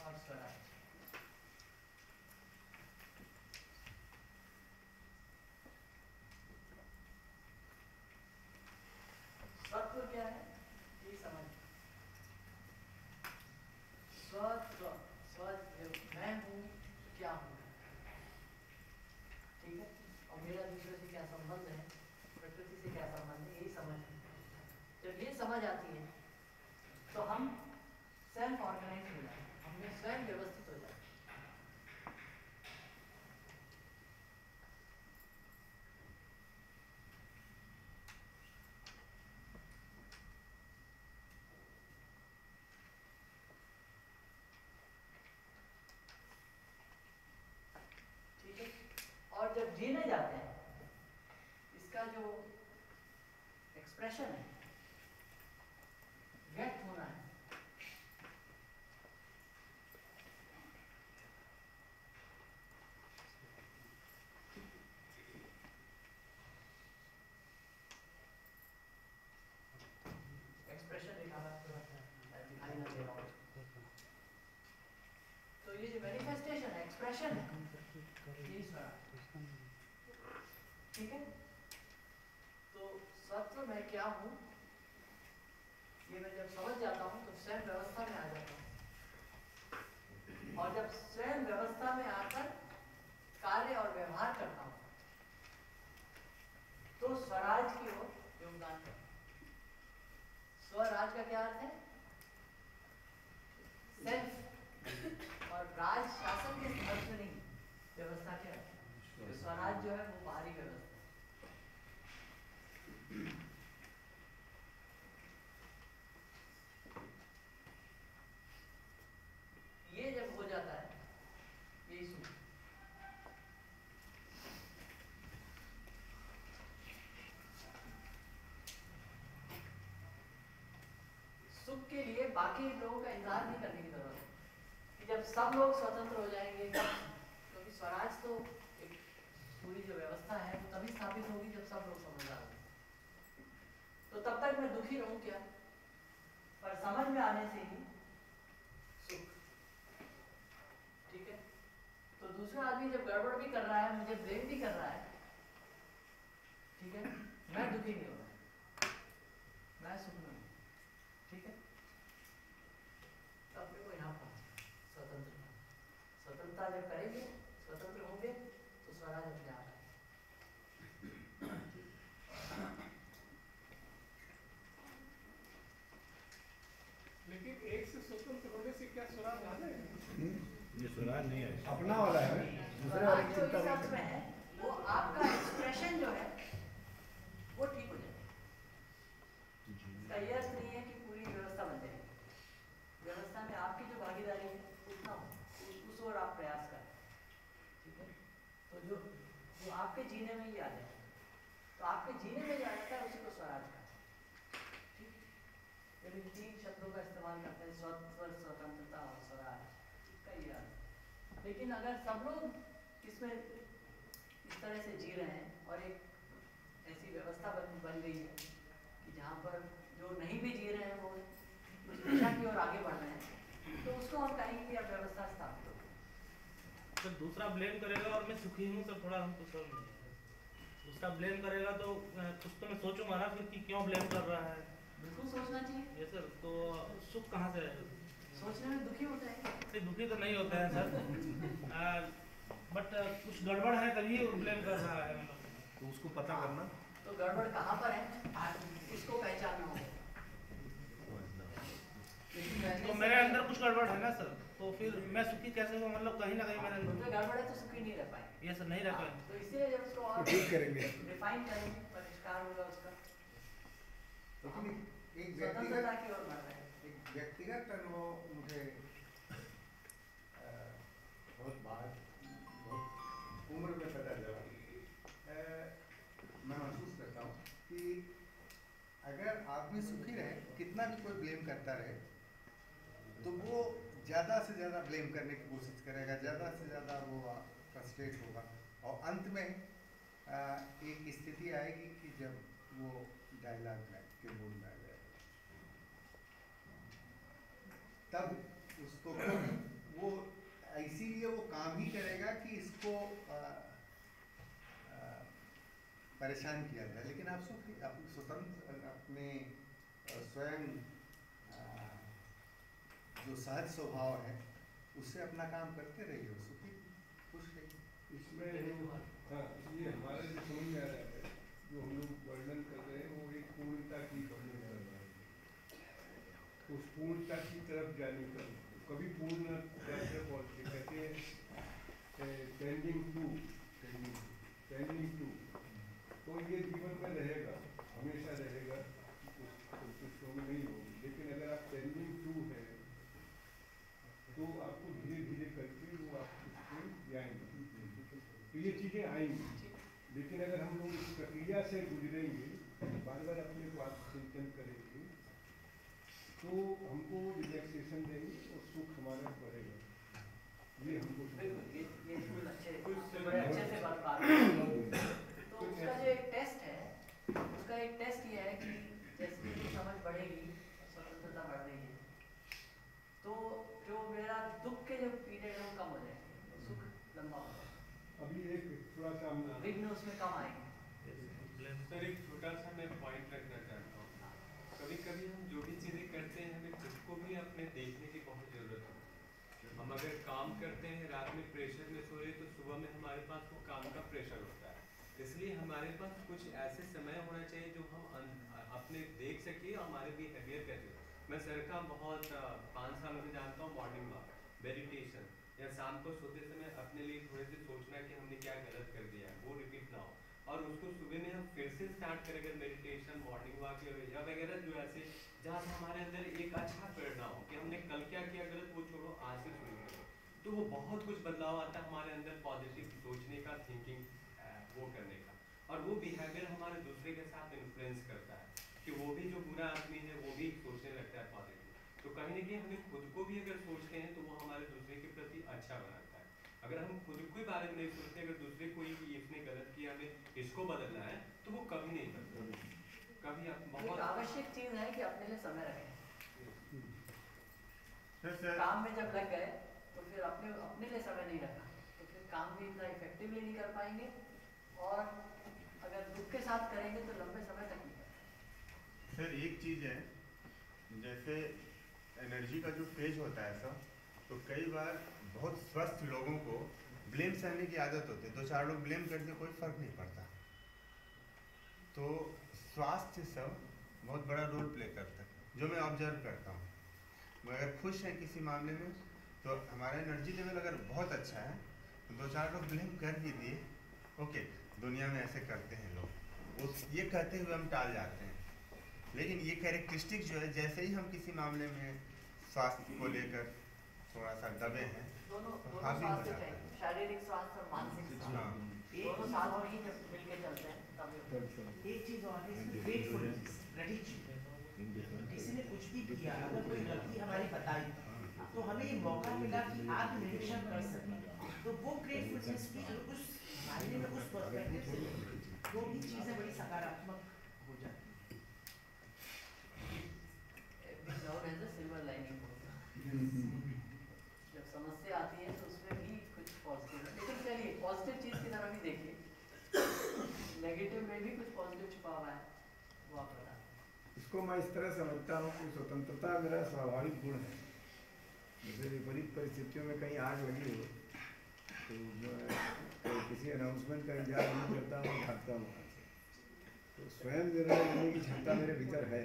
और स्वराज स्वत्व क्या है ये समझ स्वत्व स्व मैं हूँ क्या हूँ ठीक है और मेरा दूसरे से क्या संबंध है प्रकृति से क्या संबंध है यही समझ है जब ये समझ आती है तो हम सेल्फ ऑर्गेनाइज हो जाते हैं हमें स्वयं व्यवस्थित हो जाते हैं ठीक है और जब जीने जाते हैं इसका जो एक्सप्रेशन है व्यक्त होना है एक्सप्रेशन लिखा हुआ है थोड़ा सा दिखाई ना दे रहा हो तो ये जो मैनिफेस्टेशन है एक्सप्रेशन है ये स्वरा ठीक है तो सत्व मैं क्या हूँ? ये मैं जब समझ जाता हूँ तो स्वयं व्यवस्था में आ जाता हूँ। और जब स्वयं व्यवस्था में आकर कार्य और व्यवहार करता हूँ तो स्वराज की ओर योगदान करता स्वराज का क्या अर्थ है? सेल्फ और राज शासन के अर्थ नहीं व्यवस्था के अर्थ तो स्वराज जो है वो बाहरी व्यवस्था है। ये जब हो जाता है ये सुख सुख के लिए बाकी लोगों का इंतज़ार नहीं करने की ज़रूरत है कि जब सब लोग स्वतंत्र हो जाएँगे, क्योंकि स्वराज तो एक पूरी जो व्यवस्था है, वो तभी स्थापित होगी जब सब लोग समझदार होंगे। तो तब तक मैं दुखी रहूँ क्या? पर समझ में आने से ही सुख। ठीक है? तो दूसरा आदमी जब गड़बड़ भी कर रहा है, मुझे ब्लेम भी कर रहा है, ठीक है? मैं दुखी नहीं हो रहा मैं सुख में हूँ ठीक है तब मेरे को यहाँ पहुँच स्वतंत्रता स्वतंत्रता जब करेंगे स्वतंत्र होंगे तो स्वराज अपने आप आएगा। लेकिन एक से स्वतंत्र होने से क्या स्वराज आ जाएगा ये स्वराज नहीं है अपना वाला है। दूसरे वाले की स्वराज जो चिंता इस नहीं अर्थ में है वो आपका एक्सप्रेशन जो है वो ठीक हो जाए इसका ये अर्थ नहीं है कि पूरी व्यवस्था बन जाएगी व्यवस्था में आपकी जो भागीदारी है उतना हो उस, उस ओर आप प्रयास करें ठीक है तो जो जो आपके जीने में ही आ जाए तो आपके जीने में जो आ जाता है उसी को स्वराज का ठीक जब इन तीन शब्दों का इस्तेमाल करते हैं स्वत्व स्वतंत्रता और स्वराज इसका ये अर्थ है। लेकिन अगर सब लोग इसमें इस तरह से जी रहे हैं और एक ऐसी व्यवस्था बन बन गई है कि जहाँ पर जो नहीं भी जी रहे हैं वो उस दिशा की ओर आगे बढ़ रहे हैं तो उसको हम कहेंगे कि अब व्यवस्था स्थापित हो। सर दूसरा ब्लेम करेगा और मैं सुखी हूँ सर थोड़ा हमको आया। दूसरा ब्लेम करेगा तो कुछ तो मैं सोचूँगा ना फिर कि क्यों ब्लेम कर रहा है बिल्कुल सोचना चाहिए ये सर तो सुख कहाँ से आएगा? सोचने में दुखी होता है। नहीं दुखी तो नहीं होते हैं सर। बट कुछ गड़बड़ है तभी ब्लेम कर रहा है मतलब। तो उसको पता करना। तो गड़बड़ कहाँ पर है? इसको पहचानना होगा? तो मेरे अंदर कुछ गड़बड़ है ना सर। तो फिर मैं सुखी कैसे हुआ मतलब कहीं ना कहीं मेरे तो अंदर गड़बड़ है तो सुखी नहीं रह पाएँगे ये सर नहीं रह पाए। तो इसीलिए जब उसको और ठीक करेंगे। रिफाइन करेंगे परिष्कार होगा उसका। लेकिन एक- एक स्वतंत्रता की ओर बढ़ रहे हैं। व्यक्तिगत अनुभव मुझे बहुत बार बहुत उम्र में पता चला। मैं महसूस करता हूँ कि अगर आदमी सुखी रहे, कितना भी कोई ब्लेम करता रहे तो वो ज़्यादा से ज़्यादा ब्लेम करने की कोशिश करेगा, ज़्यादा से ज़्यादा वो फ्रस्ट्रेट होगा। और अंत में एक स्थिति आएगी कि जब वो डायलॉग के मूड में आ जाएगा तब उसको वो, इसीलिए वो काम ही करेगा कि इसको परेशान किया जाए। लेकिन आप सुखी आप स्वतंत्र, अपने स्वयं जो सहज स्वभाव है, उससे अपना काम करते रहिए। सुखी, खुश रहिए। इसमें हाँ ये हमारे जो समझ में आ रहा है, जो हम लोग वर्णन कर रहे हैं, वो एक पूर्णता की वर्णन कर रहे हैं उस पूर्णता की तरफ़ जाने का, कभी पूर्ण पहुँचते कहते हैं टेंडिंग टू तो ये जीवन में रहेगा, हमेशा रहेगा नहीं होगी। लेकिन अगर आप टेंडिंग टू है तो आपको धीरे धीरे करके वो आप जाएँगे। तो ये चीज़ें आएँगी। लेकिन अगर हम लोग इस प्रक्रिया से गुजरेंगे बार बार अपने को आत्मचिंतन करेंगे तो हमको रिलैक्सेशन देंगे और सुख हमारा बढ़ेगा। ये हमको बिल्कुल ये ये बिल्कुल अच्छे से बात बात तो उसका जो एक टेस्ट है उसका एक टेस्ट ये है कि जैसे जैसे समझ बढ़ेगी स्वतंत्रता बढ़ रही है। तो जो मेरा दुख के जो पीरियड है वो कम हो जाएँगे सुख लंबा हो जाएगा। अभी एक थोड़ा सा हम विघ्न उसमें कम आएँगे। सर एक छोटा सा मैं पॉइंट रखना चाहता हूँ कभी कभी हम जो भी चीज़ें करते हैं हमें खुद को भी अपने देखने की बहुत ज़रूरत है हम अगर काम करते हैं रात में प्रेशर में सोए तो सुबह में हमारे पास वो काम का प्रेशर होता है। इसलिए हमारे पास कुछ ऐसे समय होना चाहिए जो हम अपने देख सके हमारे बिहेवियर कैसे। मैं सर का बहुत पाँच सालों से जानता हूँ मॉर्निंग वॉक मेडिटेशन या शाम को सोते समय अपने लिए थोड़े से सोचना कि हमने क्या गलत कर दिया है, वो रिपीट ना हो। और उसको सुबह में हम फिर से स्टार्ट करें, अगर मेडिटेशन मॉर्निंग वॉक या वगैरह जो ऐसे, जहाँ से हमारे अंदर एक अच्छा प्रेरणा हो। तो वो बहुत कुछ बदलाव आता है हमारे अंदर पॉजिटिव सोचने का थिंकिंग वो करने का। और वो बिहेवियर हमारे दूसरे के साथ इन्फ्लुएंस करता है कि वो भी जो बुरा आदमी है वो भी सोचने लगता है पॉजिटिव तो कहीं ना कहीं हमें खुद को भी अगर सोचते हैं तो वो हमारे दूसरे के प्रति अच्छा बनाता है। अगर हम खुद के बारे में नहीं सोचते अगर दूसरे कोई भी इसने गलत किया हमें इसको बदलना है तो वो कभी नहीं करता। कभी आप बहुत आवश्यक चीज़ है कि अपने लिए समय रखें। Sir sir. काम में जब लग गए तो फिर अपने अपने लिए समय नहीं रखा तो फिर काम भी इतना इफेक्टिवली नहीं कर पाएँगे और अगर दुख के साथ करेंगे तो लंबे समय तक नहीं सर एक चीज़ है, जैसे एनर्जी का जो फ़ेज़ होता है सब तो कई बार बहुत स्वस्थ लोगों को ब्लेम सहने की आदत होती है। दो चार लोग ब्लेम करते कोई फ़र्क नहीं पड़ता। तो स्वास्थ्य सब बहुत बड़ा रोल प्ले करता है, जो मैं ऑब्ज़र्व करता हूँ। मैं अगर खुश हैं किसी मामले में तो हमारा एनर्जी लेवल अगर बहुत अच्छा है तो दो चार लोग ब्लेम कर भी दिए। ओके दुनिया में ऐसे करते हैं लोग। उस ये कहते हुए हम टाल जाते हैं। लेकिन ये कैरेक्टरिस्टिक जो है जैसे ही हम किसी मामले में स्वास्थ्य को लेकर थोड़ा सा दबे हैं दोनों तो हावी हो स्वास्थ्य शारीरिक स्वास्थ्य और मानसिक हाँ। स्वास्थ्य दोनों साथ में ही जब मिलके चलते हैं तब है। एक चीज़ और है ग्रेटफुलनेस ग्रेटिट्यूड किसी ने कुछ भी किया अगर कोई गलती हमारी बताई तो हमें ये मौका मिला कि आत्मनिरीक्षण कर सके। तो वो ग्रेटफुलनेस की अगर उस मायने में उस पर्सपेक्टिव से तो भी चीज़ें बड़ी सकारात्मक हो जाती हैं। है। जब समस्या आती है तो उसमें भी कुछ पॉजिटिव लेकिन चलिए पॉजिटिव चीज़ की तरफ़ भी देखिए। नेगेटिव में भी कुछ पॉजिटिव छुपा हुआ है वो आप बता इसको मैं इस तरह समझता हूँ कि स्वतंत्रता मेरा स्वाभाविक गुण है। जैसे विपरीत परिस्थितियों में कहीं आग लगी हो तो मैं किसी अनाउंसमेंट का इंतज़ार नहीं करता हूँ भागता हूँ। वहाँ से तो स्वयं निर्णय लेने की क्षमता मेरे भीतर है,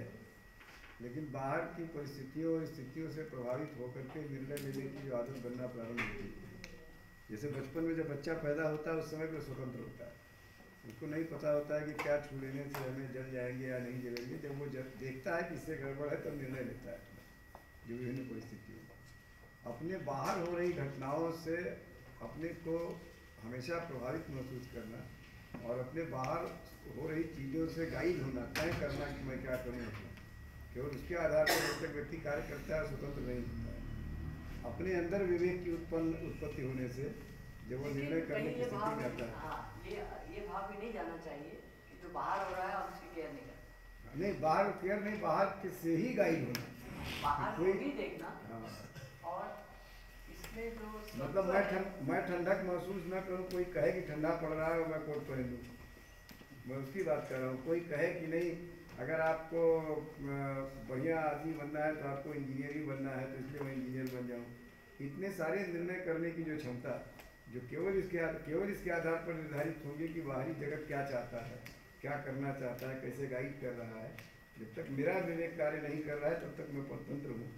लेकिन बाहर की परिस्थितियों और स्थितियों से प्रभावित होकर के निर्णय लेने की जो आदत बनना प्रारंभ होती है जैसे बचपन में जब बच्चा पैदा होता है, उस समय पर स्वतंत्र होता है। उसको नहीं पता होता है कि क्या छू लेने से हमें जल जाएँगे या नहीं जलेंगे। जब वो जब देखता है कि इससे गड़बड़ है, तब निर्णय लेता है, जो विभिन्न परिस्थितियों अपने बाहर हो रही घटनाओं से अपने को हमेशा प्रभावित महसूस करना और अपने बाहर हो रही चीज़ों से गाइड होना तय करना कि मैं क्या करूँ केवल उसके आधार पर जब तक व्यक्ति कार्य करता है स्वतंत्र नहीं होता है। अपने अंदर विवेक की उत्पन्न उत्पत्ति होने से जब वो निर्णय करने की स्थिति में आता है। हाँ ये ये भाव भी नहीं जाना चाहिए कि जो बाहर हो रहा है हम उसकी केयर नहीं करते। नहीं बाहर केयर नहीं बाहर से ही गाइड होना। बाहर कोई भी देखना। हाँ। और इसमें जो मतलब मैं ठंड मैं ठंडक महसूस न करूँ कोई कहे कि ठंडा पड़ रहा है और मैं कोट पहन लूँ। मैं उसकी बात कर रहा हूँ कोई कहे कि नहीं अगर आपको बढ़िया आदमी बनना है तो आपको इंजीनियर ही बनना है तो इसलिए मैं इंजीनियर बन जाऊँ। इतने सारे निर्णय करने की जो क्षमता जो केवल इसके केवल इसके आधार पर निर्धारित होगी कि बाहरी जगत क्या चाहता है क्या करना चाहता है कैसे गाइड कर रहा है। जब तक मेरा विवेक कार्य नहीं कर रहा है तब तक मैं स्वतंत्र हूँ।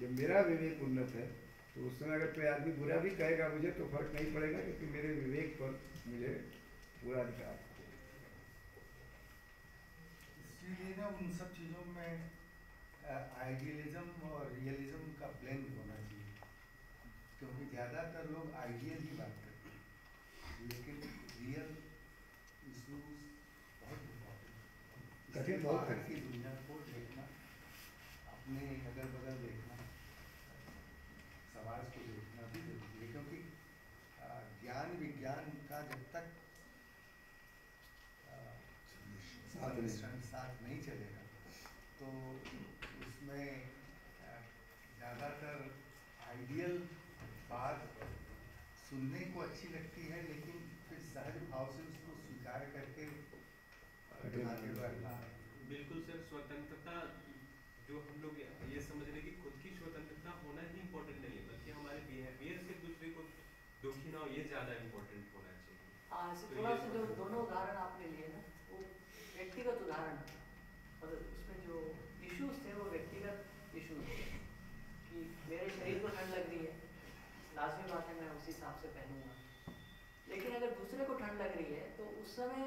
जब मेरा विवेक उन्नत है तो उस समय अगर कोई आदमी बुरा भी कहेगा मुझे तो फ़र्क नहीं पड़ेगा क्योंकि मेरे विवेक पर मुझे पूरा अधिकार है। इसलिए ना उन सब चीज़ों में आइडियलिज्म और रियलिज्म का ब्लेंड होना चाहिए। क्योंकि ज़्यादातर लोग आइडियल ही बात करते हैं लेकिन रियल इशूज बहुत इम्पोर्टेंट कठिन बहुत बाहर है। की दुनिया को देखना अपने अगल बगल देखना समाज को देखना भी ज़रूरी है क्योंकि आ, ज्ञान विज्ञान का जब तक आ, साथ नहीं। संग साथ नहीं चलेगा तो उसमें आ, ज़्यादातर आइडियल बात सुनने को अच्छी लगती है लेकिन फिर सहज भाव से उसको स्वीकार करके आगे बढ़ना बिल्कुल सर स्वतंत्रता जो हम लोग ये समझ रहे कि खुद की स्वतंत्रता होना ही इम्पोर्टेंट नहीं है बल्कि हमारे बिहेवियर से दूसरे को दुखी ना हो ये ज़्यादा इम्पोर्टेंट होना चाहिए हाँ ऐसे तो थोड़ा सा जो दोनों उदाहरण आपने लिए ना वो व्यक्तिगत उदाहरण। और उसमें जो इश्यूज़ थे वो व्यक्तिगत इश्यूज़ थे। कि मेरे शरीर को ठंड लग रही है लाजमी बात है मैं उसी हिसाब से पहनूँगा। लेकिन अगर दूसरे को ठंड लग रही है तो उस समय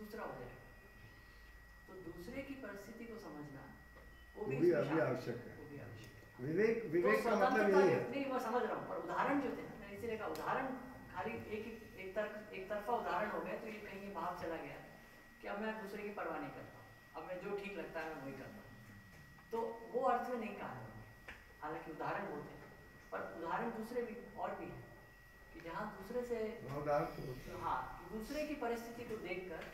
दूसरा हो जाएगा। तो दूसरे की परिस्थिति को समझना वो भी वो आवश्यक है। वो भी आवश्यक है। विवेक तो विवेक का मतलब यही है। नहीं मैं समझ रहा हूँ पर उदाहरण जो थे इसीलिए कहा उदाहरण खाली एक एक तरफ़ एक तरफा उदाहरण हो गए तो ये कहीं भाव चला गया। कि अब मैं दूसरे की परवाह नहीं करता अब मैं जो ठीक लगता है मैं वही करता हूँ। तो वो अर्थ में नहीं कहा हालाँकि उदाहरण होते हैं पर उदाहरण दूसरे भी और भी हैं। कि जहाँ दूसरे से तो हैं। दूसरे की परिस्थिति को देखकर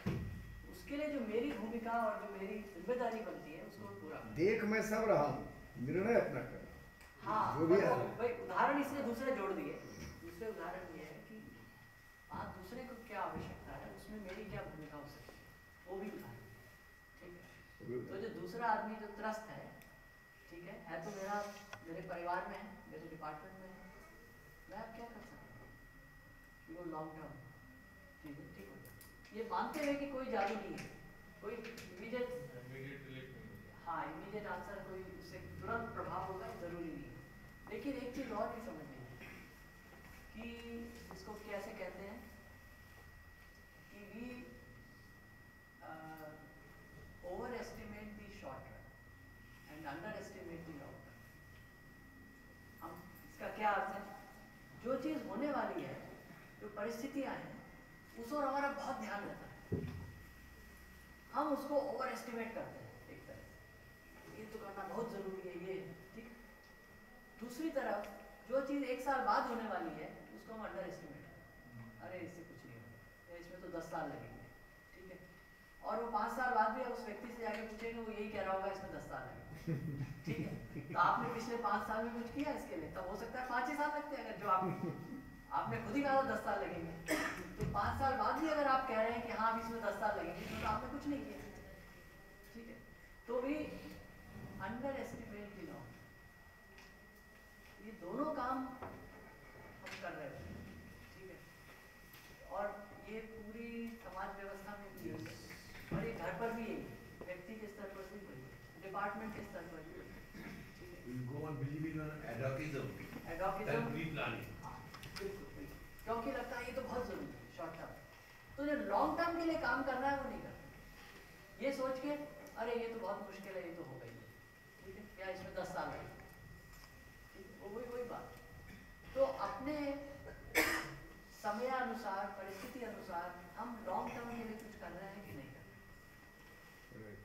उसके लिए जो मेरी भूमिका और जो मेरी ज़िम्मेदारी बनती है उसको पूरा देख मैं सब रहा हूँ निर्णय अपना कर। हाँ। भाई उदाहरण इसलिए दूसरे जोड़ दिए दूसरे उदाहरण ये है कि हाँ दूसरे को क्या आवश्यकता है उसमें मेरी क्या भूमिका हो सकती है? वो भी उदाहरण ठीक है? तो जो दूसरा आदमी जो त्रस्त है ठीक है है तो मेरा मेरे परिवार में है मेरे डिपार्टमेंट में है मैं अब क्या कर सकता हूँ? कि वो लॉन्ग टर्म चीज़ें ठीक हो ये मानते हुए कि कोई जादू नहीं है कोई इमीडिएट हाँ। इमीडिएट आंसर कोई उससे तुरंत प्रभाव होगा ज़रूरी नहीं है। लेकिन एक चीज़ और भी समझनी है कि इसको कैसे कहते हैं कि we overestimate the short run and underestimate the long run हम इसका क्या अर्थ है? जो चीज़ होने वाली है, जो परिस्थितियाँ हैं, उस और हमारा बहुत ध्यान रहता है। हम उसको ओवर एस्टिमेट करते हैं, एक तरह से। ये तो करना बहुत ज़रूरी है, ये, ठीक? दूसरी तरफ़, जो चीज़ एक साल बाद होने वाली है उसको हम अंडर एस्टिमेट अरे, इससे कुछ नहीं होगा। इसमें तो दस साल लगेंगे, ठीक है? और वो पाँच साल बाद भी उस व्यक्ति से जाके पूछेंगे, वो यही कह रहा होगा, इसमें दस साल लगेंगे, ठीक है? तो आपने पिछले पाँच साल में कुछ किया इसके लिए? तब हो सकता है पाँच ही साल लगते हैं अगर जो आप आपने खुद ही कहा था दस साल लगेंगे। तो पाँच साल बाद भी अगर आप कह रहे हैं कि हाँ अभी इसमें दस साल लगेंगे तो आपने कुछ नहीं किया, ठीक है? तो भी अंडर एस्टिमेट ये दोनों काम हम कर रहे हैं ठीक है और ये पूरी समाज व्यवस्था में भी यही है और ये घर पर भी यही है व्यक्ति के स्तर पर भी वही है डिपार्टमेंट के स्तर पर भी वही है ठीक है We'll go on हाँ, बिल्कुल बिल्कुल। क्योंकि लगता है ये तो बहुत ज़रूरी है शॉर्ट टर्म तो जो लॉन्ग टर्म के लिए काम करना है वो नहीं करना ये सोच के अरे ये तो बहुत मुश्किल है ये तो हो गई। ठीक है? या इसमें दस साल है वो वही वही बात। तो अपने समयानुसार परिस्थिति अनुसार हम लॉन्ग टर्म के लिए कुछ कर रहे हैं कि नहीं कर रहे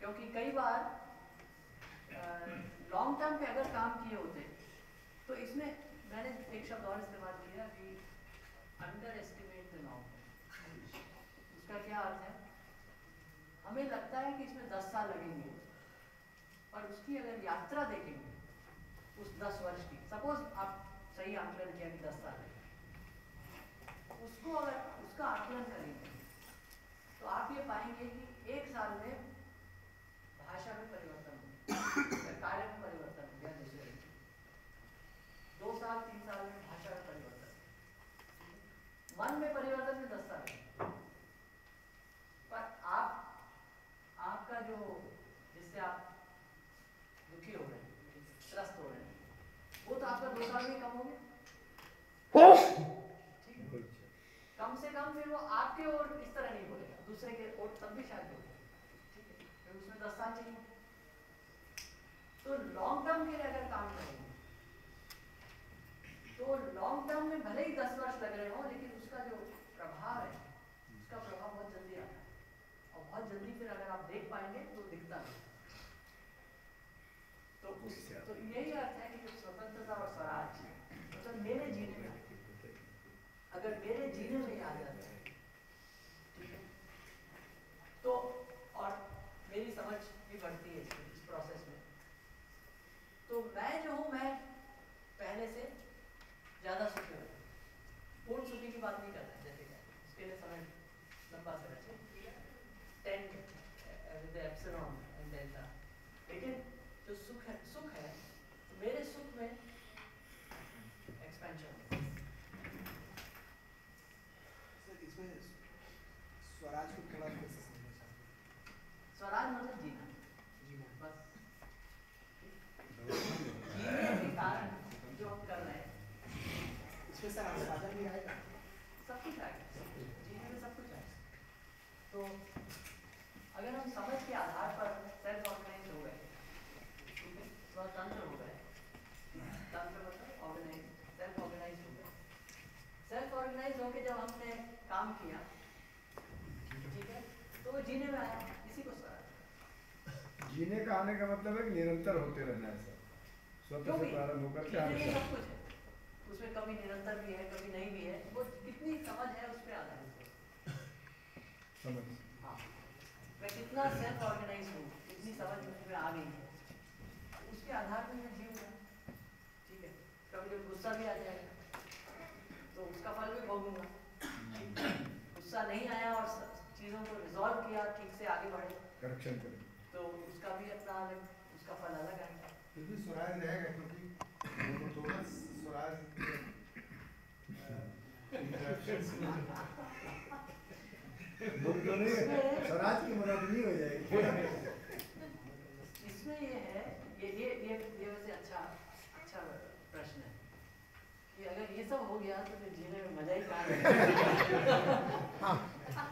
क्योंकि कई बार लॉन्ग टर्म पे अगर काम किए होते तो इसमें मैंने एक शब्द और इस्तेमाल किया कि अंडर एस्टिमेट द लॉन्ग उसका क्या अर्थ है? हमें लगता है कि इसमें दस साल लगेंगे और उसकी अगर यात्रा देखेंगे, उस दस वर्ष की सपोज़ आप सही आकलन किया कि दस साल लगेंगे, उसको अगर, उसका आकलन करेंगे तो आप ये पाएँगे कि एक साल में भाषा में परिवर्तन हो गया कार्य में परिवर्तन हो गया दूसरे में दो साल तीन साल में भाषा में मन में परिवर्तन में दस साल पर आप आपका जो जिससे आप दुखी हो रहे हैं त्रस्त हो रहे हैं वो तो आपका दो साल में कम हो गया। कम से कम फिर वो आपके ओर इस तरह नहीं बोलेगा दूसरे के ओर तब भी शायद बोलेगा ठीक है। फिर उसमें दस साल चाहिए। तो लॉन्ग टर्म के लिए अगर काम करेंगे तो लॉन्ग टर्म में भले ही दस वर्ष लग रहे हो लेकिन उसका जो प्रभाव है उसका प्रभाव बहुत जल्दी आता है। और बहुत जल्दी फिर अगर आप देख पाएँगे तो दिखता है तो उस तो यही अर्थ है कि जो स्वतंत्रता और स्वराज तो मेरे जीने में अगर मेरे जीने में आ जाता है ठीक है तो और मेरी समझ भी बढ़ती है इसमें, इस प्रोसेस में तो मैं जो हूँ मैं पहले से ज़्यादा सुखी हूँ पूर्ण सुखी की बात नहीं करता जैसे कि इसके लिए समय लंबा समय चाहिए ten with epsilon and delta लेकिन जो सुख है सुख है तो मेरे सुख में एक्सपेंशन सर इसमें स्वराज को थोड़ा कैसे समझना चाहते हैं स्वराज मतलब जीना जीना बस जीने के कारण जो हम कर रहे हैं इसमें सर अनुवादन भी आएगा सब कुछ आएगा जीने में सब कुछ आएगा तो अगर हम समझ के आधार पर सेल्फ ऑर्गेनाइज हो गए ठीक है स्वतंत्र हो गए तंत्र मतलब ऑर्गेनाइज सेल्फ ऑर्गेनाइज हो गए सेल्फ ऑर्गेनाइज होके जब हमने काम किया ठीक है तो वो जीने में आया इसी को स्वराज जीने का आने का मतलब है कि निरंतर होते रहना है सर स्वतः से प्रारंभ होकर के सब है उसमें कभी निरंतर भी है कभी नहीं भी है। वो कितनी समझ है उस पर आधारित है। समझ। हाँ। मैं कितना सेल्फ ऑर्गेनाइज हूँ कितनी समझ मुझमें आ गई है। उसके आधार पर मैं जीऊँगा ठीक है? कभी कभी गुस्सा भी आ जाएगा तो उसका फल भी भोगूँगा। गुस्सा नहीं आया और चीज़ों को रिजॉल्व किया ठीक से आगे बढ़े। करेक्शन करें। तो उसका भी अपना अलग उसका फल अलग आएगा फिर भी स्वराज रहेगा क्योंकि वो थोड़ा स्वराज तो नहीं स्वराज की मदद नहीं हो जाएगी। इसमें ये है ये ये ये ये वैसे अच्छा अच्छा प्रश्न है कि अगर ये सब हो गया तो फिर जीने में मज़ा ही कहाँ साहब।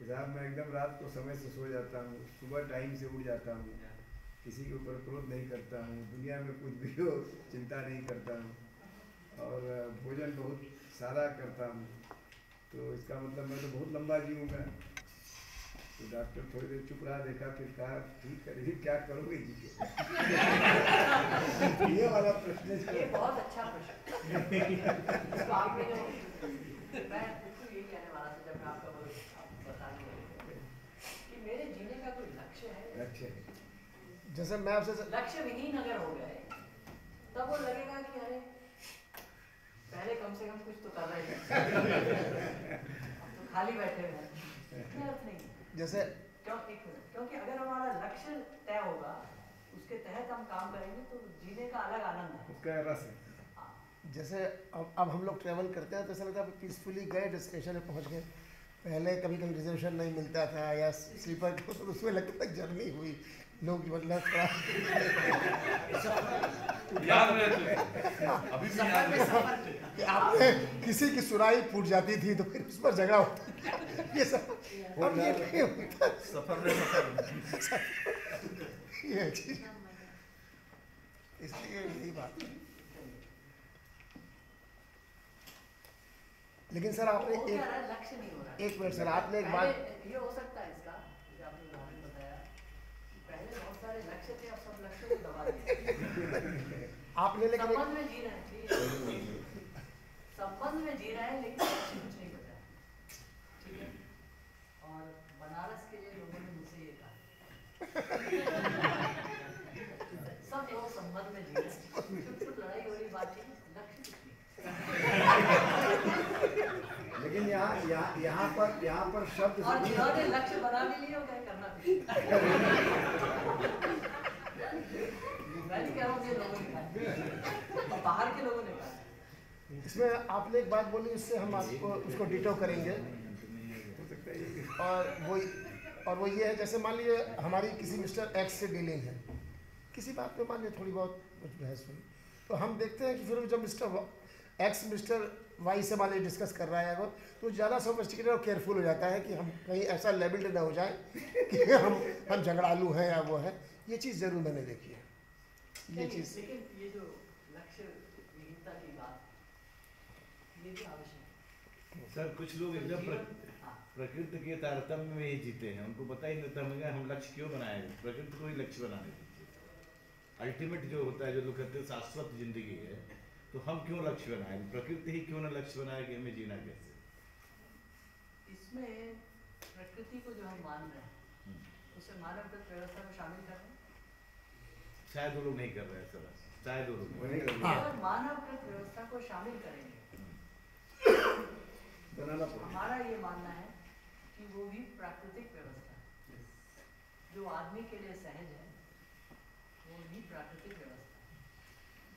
कि साहब मैं एकदम रात को समय से सो जाता हूँ सुबह टाइम से उठ जाता हूँ। किसी के ऊपर क्रोध नहीं करता हूँ दुनिया में कुछ भी हो चिंता नहीं करता हूँ। और भोजन बहुत सारा करता हूँ। तो इसका मतलब मैं तो बहुत लंबा जीऊँगा तो डॉक्टर थोड़ी देर चुप रहा देखा फिर कहा ठीक है लेकिन क्या करोगे जी? के ये वाला प्रश्न है। ये बहुत अच्छा प्रश्न इसको आपने जो मैं बिल्कुल यही कहने वाला था जब आपका वो आप बताने वाले थे कि मेरे जीने का कोई लक्ष्य है। जैसे मैं आपसे लक्ष्य विहीन अगर हो गए तब वो लगेगा कि अरे पहले कम से कम कुछ तो कर रहे अब तो खाली बैठे हैं। नहीं। जैसे क्यों एक मिनट। क्योंकि अगर हमारा लक्ष्य तय होगा उसके तहत हम काम करेंगे तो जीने का अलग आनंद है। उसका रस है। जैसे अब अब हम लोग ट्रैवल करते हैं तो ऐसा लगता है पीसफुली गए डेस्टिनेशन पे पहुँच गए। पहले कभी कभी रिजर्वेशन नहीं मिलता था या स्लीपर को तो उसमें लगता था जर्नी हुई। लोग मतलब थोड़ा अभी भी याद रहते कि आपने किसी की सुराई फूट जाती थी तो फिर उस पर झगड़ा होता ये सब अब ये सफ़र में। ये चीज़। इसलिए यही बात है। लेकिन सर आपने एक लक्ष्य नहीं रहा। एक मिनट सर आपने एक बात ये हो सकता है इसका आपने उदाहरण बताया कि पहले बहुत सारे लक्ष्य थे अब सब लक्ष्य को दबा दिए। आपने लेकिन संबंध में जी रहे हैं संबंध में जी रहे हैं लेकिन कुछ नहीं है। ठीक है? और बनारस के लिए लोगों ने मुझसे ये कहा। सब लोग संबंध में जी रहे हैं। लड़ाई हो रही बात ठीक है लक्ष्य कुछ नहीं लेकिन यहाँ यहाँ यहाँ पर यहाँ पर शब्द और जिन्होंने लक्ष्य बना भी लिया क्या करना मैं नहीं कह रहा हूँ कि लोगों ने बाहर के लोगों ने कहा इसमें आपने एक बात बोली उससे हम आपको उसको डिटो करेंगे। और वो और वो ये है जैसे मान लीजिए हमारी किसी मिस्टर एक्स से डीलिंग है। किसी बात पे मान लीजिए थोड़ी बहुत कुछ बहस हुई। तो हम देखते हैं कि फिर जब मिस्टर एक्स मिस्टर वाई से मान लीजिए डिस्कस कर रहा है अगर तो ज़्यादा सोफिस्टिकेटेड और केयरफुल हो जाता है कि हम कहीं ऐसा लेबल्ड ना हो जाए कि हम हम झगड़ालू हैं या वो है ये चीज़ ज़रूर मैंने देखी है। ये चीज़ लेकिन ये जो लक्ष्य की बात ये भी आवश्यक है। सर कुछ लोग तो एकदम जीवन- हाँ। प्रकृति के तारतम्य में ही जीते हैं। उनको पता ही नहीं था मगर हम लक्ष्य क्यों बनाए प्रकृति को ही लक्ष्य बनाने दीजिए। अल्टीमेट जो होता है जो लोग कहते हैं शाश्वत ज़िंदगी है तो हम क्यों लक्ष्य बनाए? प्रकृति ही क्यों ना लक्ष्य बनाए कि हमें जीना कैसे? इसमें प्रकृति को जो हम मान रहे हैं उसे मानवगत व्यवस्था में शामिल कर रहे हैं? शायद वो लोग नहीं कर रहे हैं सर। शायद वो लोग नहीं कर अगर मानवकृत व्यवस्था को शामिल करेंगे। बनाना हमारा ये मानना है कि वो भी प्राकृतिक व्यवस्था है। जो आदमी के लिए सहज है वो भी प्राकृतिक व्यवस्था है।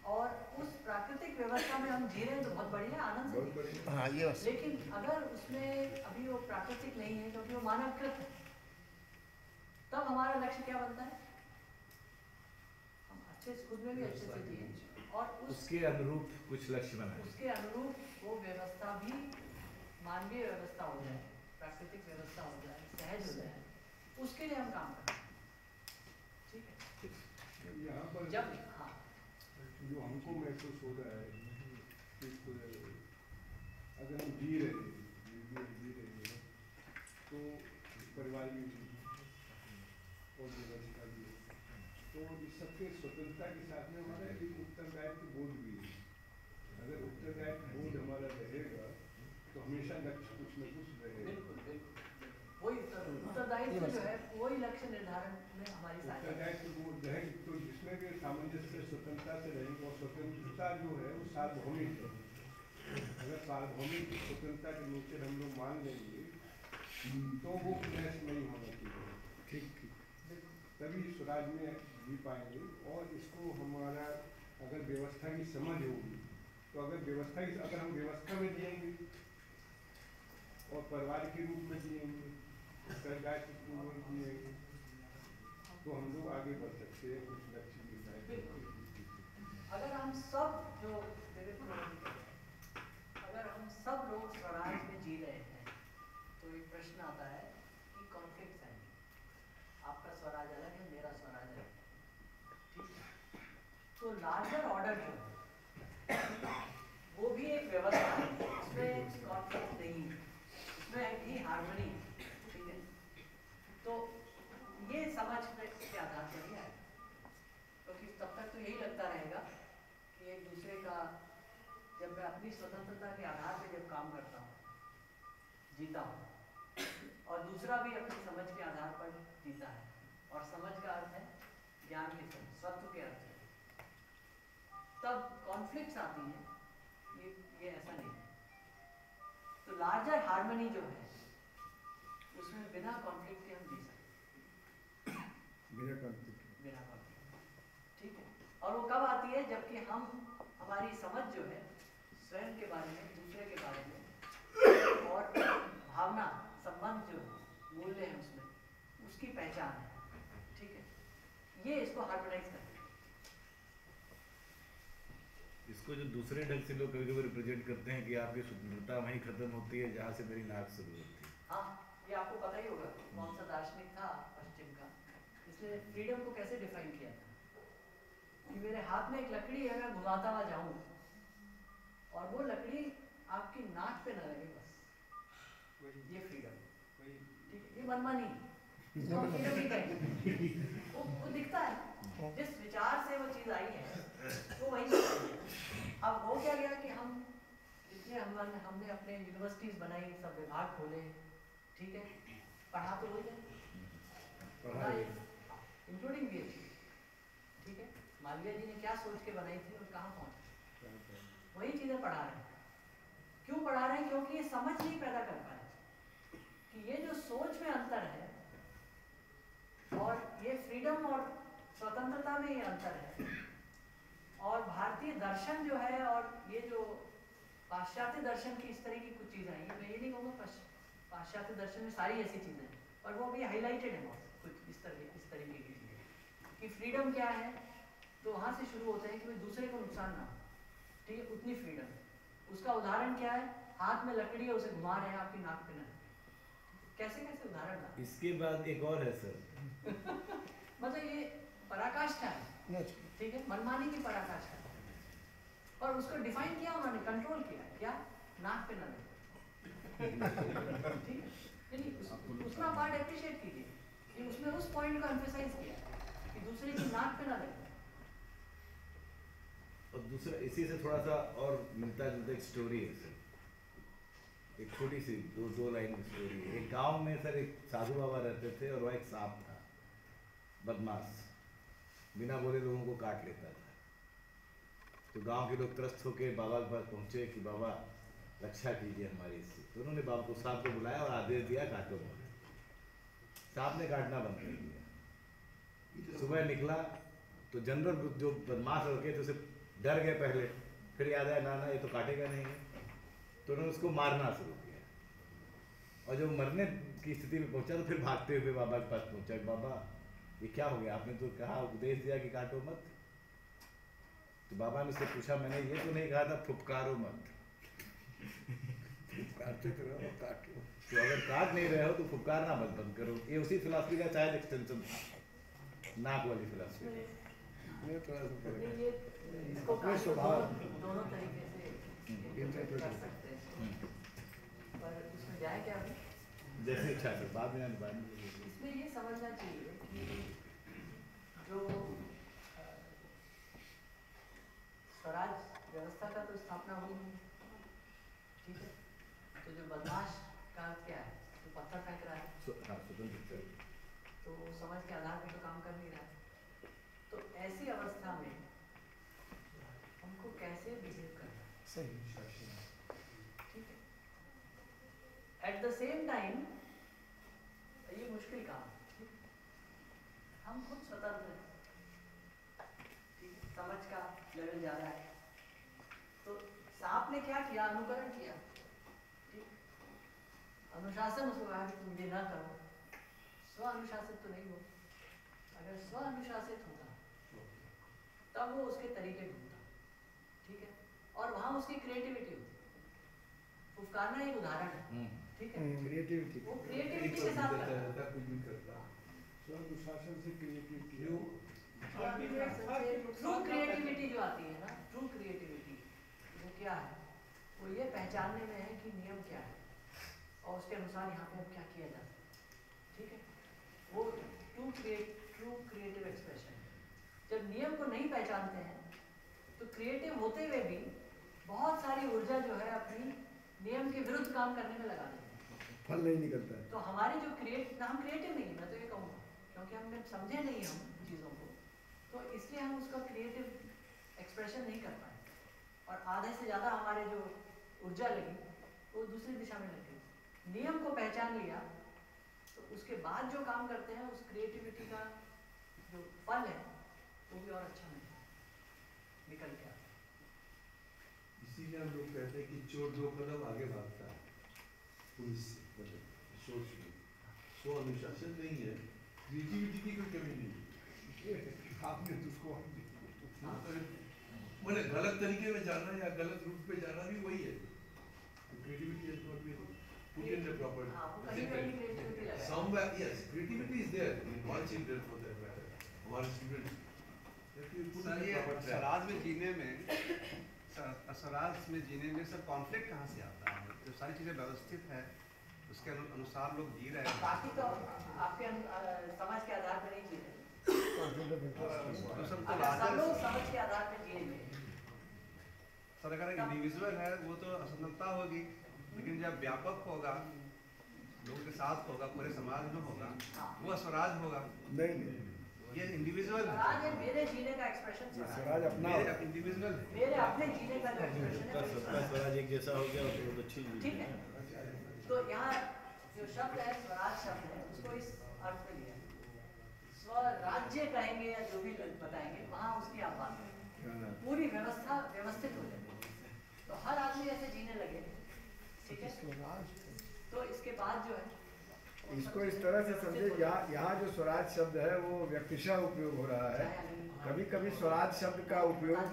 और उस प्राकृतिक व्यवस्था में हम जी रहे हैं तो बहुत बढ़िया आनंद से। हैं। हाँ ये लेकिन अगर उसमें अभी वो प्राकृतिक नहीं है क्योंकि वो मानवकृत है तब हमारा लक्ष्य क्या बनता है? हम अच्छे से खुद में भी अच्छे से जिए। और उस उसके अनुरूप कुछ लक्ष्य बनाए। उसके अनुरूप वो व्यवस्था भी मानवीय व्यवस्था हो जाए प्राकृतिक व्यवस्था हो जाए सहज हो जाए उसके लिए हम काम करते हैं। ठीक है? जब महसूस हो रहा है अगर हम जी रहे हैं जी रहे हैं तो परिवार जी और व्यवस्था भी है तो इस सबके स्वतंत्रता के साथ में हमारा एक उत्तरदायित्व बोध भी है अगर उत्तरदायित्व बोध हमारा रहेगा तो हमेशा लक्ष्य कुछ न कुछ रहेगा बिल्कुल बिल्कुल वही उत्तर उत्तरदायित्व जो है वही लक्ष्य निर्धारण में हमारी सहायता है उत्तरदायित्व बोध रहेगी तो जिसमें भी सामंजस्य स्वतंत्रता से रहेंगे और स्वतंत्रता जो है वो सार्वभौमिक है अगर सार्वभौमिक स्वतंत्रता के नीचे हम लोग मान लेंगे तो वो क्लैश नहीं होना चाहिए ठीक ठीक। तभी स्वराज में जी पाएँगे। और इसको हमारा अगर व्यवस्था की समझ होगी तो अगर व्यवस्था की अगर हम व्यवस्था में जिएँगे और परिवार के रूप में जिएँगे सरकार के रूप में जिएँगे तो हम लोग आगे बढ़ सकते हैं कुछ लक्ष्य की अगर हम सब जो विविध लोग हैं, अगर हम सब लोग स्वराज में जी रहे हैं। तो एक प्रश्न आता है कि कॉन्फ्लिक्ट है? आपका स्वराज अलग है, मेरा स्वराज अलग है। ठीक तो लार्जर ऑर्डर जो वो भी एक व्यवस्था है। उसमें कॉन्फ्लिक्ट नहीं उसमें ठीक है? तो ये समझ आधार क्योंकि तब तक तो यही लगता रहेगा कि एक दूसरे का जब मैं अपनी स्वतंत्रता के आधार पर जब काम करता हूँ जीता हूँ। और दूसरा भी अपनी समझ के आधार पर जीता है। और समझ का अर्थ है ज्ञान के समझ स्वत्व के अर्थ है। तब कॉन्फ्लिक्ट्स आती हैं। ये ये ऐसा नहीं है। तो लार्जर हार्मनी जो है उसमें बिना कॉन्फ्लिक्ट के हम जी सकते बिना conflict। बिना कॉन्फ्लिक्ट ठीक है? और वो कब आती है? जबकि हम हमारी समझ जो है स्वयं के बारे में दूसरे के बारे में। और भावना संबंध जो मूल्य है उसमें उसकी पहचान है। ठीक है? ये इसको हार्मोनाइज करते हैं। इसको जो दूसरे ढंग से लोग कभी कभी रिप्रेजेंट करते हैं कि आपकी स्वतंत्रता वहीं खत्म होती है जहाँ से मेरी नाक शुरू होती है। हाँ ये आपको पता ही होगा कौन सा दार्शनिक था पश्चिम का। इसने फ्रीडम को कैसे डिफाइन किया था? कि मेरे हाथ में एक लकड़ी है मैं घुमाता हुआ जाऊँ और वो लकड़ी आपकी नाक पे न लगे बस। ये फ्रीडम ये मनमानी। वो वो दिखता है। जिस विचार से वो चीज़ आई है वो वही है। अब हो क्या गया कि हम इसलिए हम हमने अपने यूनिवर्सिटीज बनाई सब विभाग खोले ठीक है? पढ़ा तो वही है। इंक्लूडिंग बी ठीक है? मालविया जी ने क्या सोच के बनाई थी और कहाँ पहुँचे वही चीज़ें पढ़ा रहे हैं। क्यों पढ़ा रहे हैं? क्योंकि ये समझ नहीं पैदा कर पाए कि ये जो सोच में अंतर है, और ये फ्रीडम और स्वतंत्रता में ये अंतर है, और भारतीय दर्शन जो है, और ये जो पाश्चात्य दर्शन की इस तरह की कुछ चीज़ें आई मैं ये नहीं कहूँगा पाश्चात्य दर्शन में सारी ऐसी चीज़ें हैं, पर वो अभी हाईलाइटेड है कुछ इस तरह, इस तरीके की चीज़ें कि फ्रीडम क्या है? तो वहाँ से शुरू होता है कि भाई दूसरे को नुकसान ना हो। ठीक है उतनी फ्रीडम उसका उदाहरण क्या है? हाथ में लकड़ी है उसे घुमा रहे हैं आपकी नाक पे ना कैसे कैसे उदाहरण इसके बाद एक और है सर। मतलब ये पराकाष्ठा है। ठीक है मनमानी की पराकाष्ठा। और उसको डिफाइन किया उन्होंने कंट्रोल किया। क्या? नाक पे ना लगे ठीक है? उसका पार्ट अप्रिशिएट कीजिए उसमें उस पॉइंट को एम्फेसाइज किया कि दूसरे की नाक पे ना लगे और दूसरा, इसी से थोड़ा सा और मिलता जुलता एक स्टोरी है सर एक छोटी सी, दो दो लाइन स्टोरी है। एक गाँव में सर एक साधु बाबा रहते थे और वह एक सांप था। बदमाश। बिना बोले लोगों को काट लेता था। तो गाँव के लोग त्रस्त होकर बाबा के पास पहुँचे कि, बाबा, रक्षा कीजिए हमारी इससे। तो उन्होंने बाबा को सांप को बुलाया और आदेश दिया, काटो मत सांप ने काटना बंद कर दिया। सुबह निकला तो जनरल जो बदमाश लड़के थे, उसे डर गए पहले फिर याद आया ना ना ये तो काटेगा नहीं। है तो उन्होंने उसको मारना शुरू किया। और जब मरने की स्थिति में पहुँचा तो फिर भागते हुए बाबा के पास पहुँचा बाबा ये क्या हो गया? आपने तो कहा उपदेश दिया कि काटो मत। तो बाबा ने उससे पूछा मैंने ये तो नहीं कहा था फुपकारो मत। तो रहो काटो। तो अगर काट नहीं रहे हो तो फुपकारना मत बंद करो। ये उसी फिलासफी का शायद एक्सटेंशन था। नाक वाली फिलासफी इसको अपने स्वभाव दोनों तरीके से कर सकते हैं पर उसमें जाए क्या जैसे इच्छा बाद में बाद में इसमें ये समझना चाहिए कि जो स्वराज व्यवस्था का तो स्थापना हुई नहीं ठीक है तो जो बदमाश का क्या है जो पत्थर फेंक रहा है तो समझ के आधार पे तो काम कर नहीं रहा है तो ऐसी अवस्था में हमको कैसे बिहेव करना है सही ठीक है। एट द सेम टाइम ये मुश्किल काम है, हम खुद स्वतंत्र हैं। ठीक है? समझ का लेवल ज़्यादा है। तो सांप ने क्या किया? अनुकरण किया। ठीक अनुशासन उसको कहा कि तुम ये ना करो। स्व अनुशासित तो नहीं हो। अगर स्व अनुशासित होता तब वो उसके तरीके ढूंढता। और वहाँ उसकी क्रिएटिविटी होती है। फुफकारना एक उदाहरण है। ठीक है? क्रिएटिविटी वो क्रिएटिविटी के साथ करता कुछ भी करता अनुशासन से क्रिएटिविटी क्यों ट्रू क्रिएटिविटी जो आती है ना ट्रू क्रिएटिविटी वो क्या है? वो ये पहचानने में है कि नियम क्या है। और उसके अनुसार यहाँ पे अब क्या किया जा सकता है। ठीक है? वो true create true creative expression जब नियम को नहीं पहचानते हैं तो क्रिएटिव होते हुए भी बहुत सारी ऊर्जा जो है अपनी नियम के विरुद्ध काम करने में लगा देते हैं। फल नहीं निकलता है। तो हमारी जो क्रिएट हम क्रिएटिव नहीं है मैं तो ये कहूँगा क्योंकि हमने समझे नहीं हम चीज़ों को तो इसलिए हम उसका क्रिएटिव एक्सप्रेशन नहीं कर पाए। और आधे से ज़्यादा हमारे जो ऊर्जा लगी वो दूसरी दिशा में लग गई। नियम को पहचान लिया तो उसके बाद जो काम करते हैं उस क्रिएटिविटी का जो फल है वो भी और अच्छा मिलता है निकल के है इसीलिए हम लोग कहते हैं कि चोर दो कदम आगे भागता है। पुलिस से मतलब सोच में सो अनुशासन नहीं है। क्रिएटिविटी की कोई कमी नहीं आपने उसको हाँ, तो मैंने गलत तरीके में जाना या गलत रूट पे जाना भी वही है। Creativity is not been put in the proper हाँ, है। somewhere yes creativity is there in all children for that matter हमारे students if you put sir in the proper track में जीने में स्वराज में जीने में सर कॉन्फ्लिक्ट कहाँ से आता है? जो सारी चीज़ें व्यवस्थित है उसके अनुसार लोग जी रहे हैं। बाकी तो आपके समाज के आधार पर नहीं जी रहे तो सब तो अगर सब larger- लोग समझ के आधार पर जिएँगे सर अगर इंडिविजुअल है वो तो असफलता होगी लेकिन जब व्यापक होगा लोगों के साथ होगा पूरे समाज में होगा वो स्वराज होगा। नहीं नहीं। ये इंडिविजुअल है। स्वराज है मेरे जीने का एक्सप्रेशन स्वराज अपना मेरे इंडिविजुअल है। मेरे अपने जीने का जो एक्सप्रेशन है सबका सबका स्वराज एक जैसा हो गया तो बहुत अच्छी ठीक है। तो यहाँ जो शब्द है स्वराज शब्द है उसको इस अर्थ में लिया। स्वराज्य कहेंगे या जो भी बताएँगे वहाँ उसकी आप बात पूरी व्यवस्था व्यवस्थित हो जाए तो हर आदमी ऐसे जीने लगे। ठीक है? तो इसके बाद जो है इसको इस तरह से समझे यहाँ यहाँ जो स्वराज शब्द है वो व्यक्तिशः उपयोग हो रहा है। कभी कभी स्वराज शब्द का उपयोग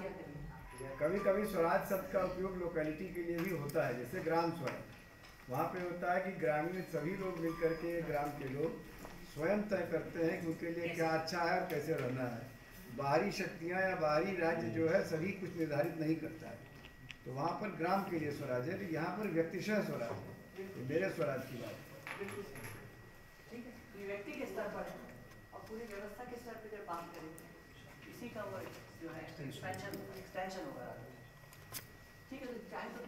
कभी कभी स्वराज शब्द का उपयोग लोकेलिटी के लिए भी होता है जैसे ग्राम स्वराज वहाँ पे होता है कि ग्रामीण सभी लोग मिल करके ग्राम के लोग स्वयं तय करते हैं कि उनके लिए क्या अच्छा है और कैसे रहना है। बाहरी शक्तियाँ या बाहरी राज्य जो है सभी कुछ निर्धारित नहीं करता है। तो वहाँ पर ग्राम के लिए स्वराज है तो यहाँ पर व्यक्तिशः स्वराज है। मेरे स्वराज की बात है। है व्यक्ति के स्तर पर है और पूरी व्यवस्था के स्तर पर जब बात करें इसी का वो जो है एक्सपेंशन एक्सटेंशन होगा। ठीक है तो चाहे तो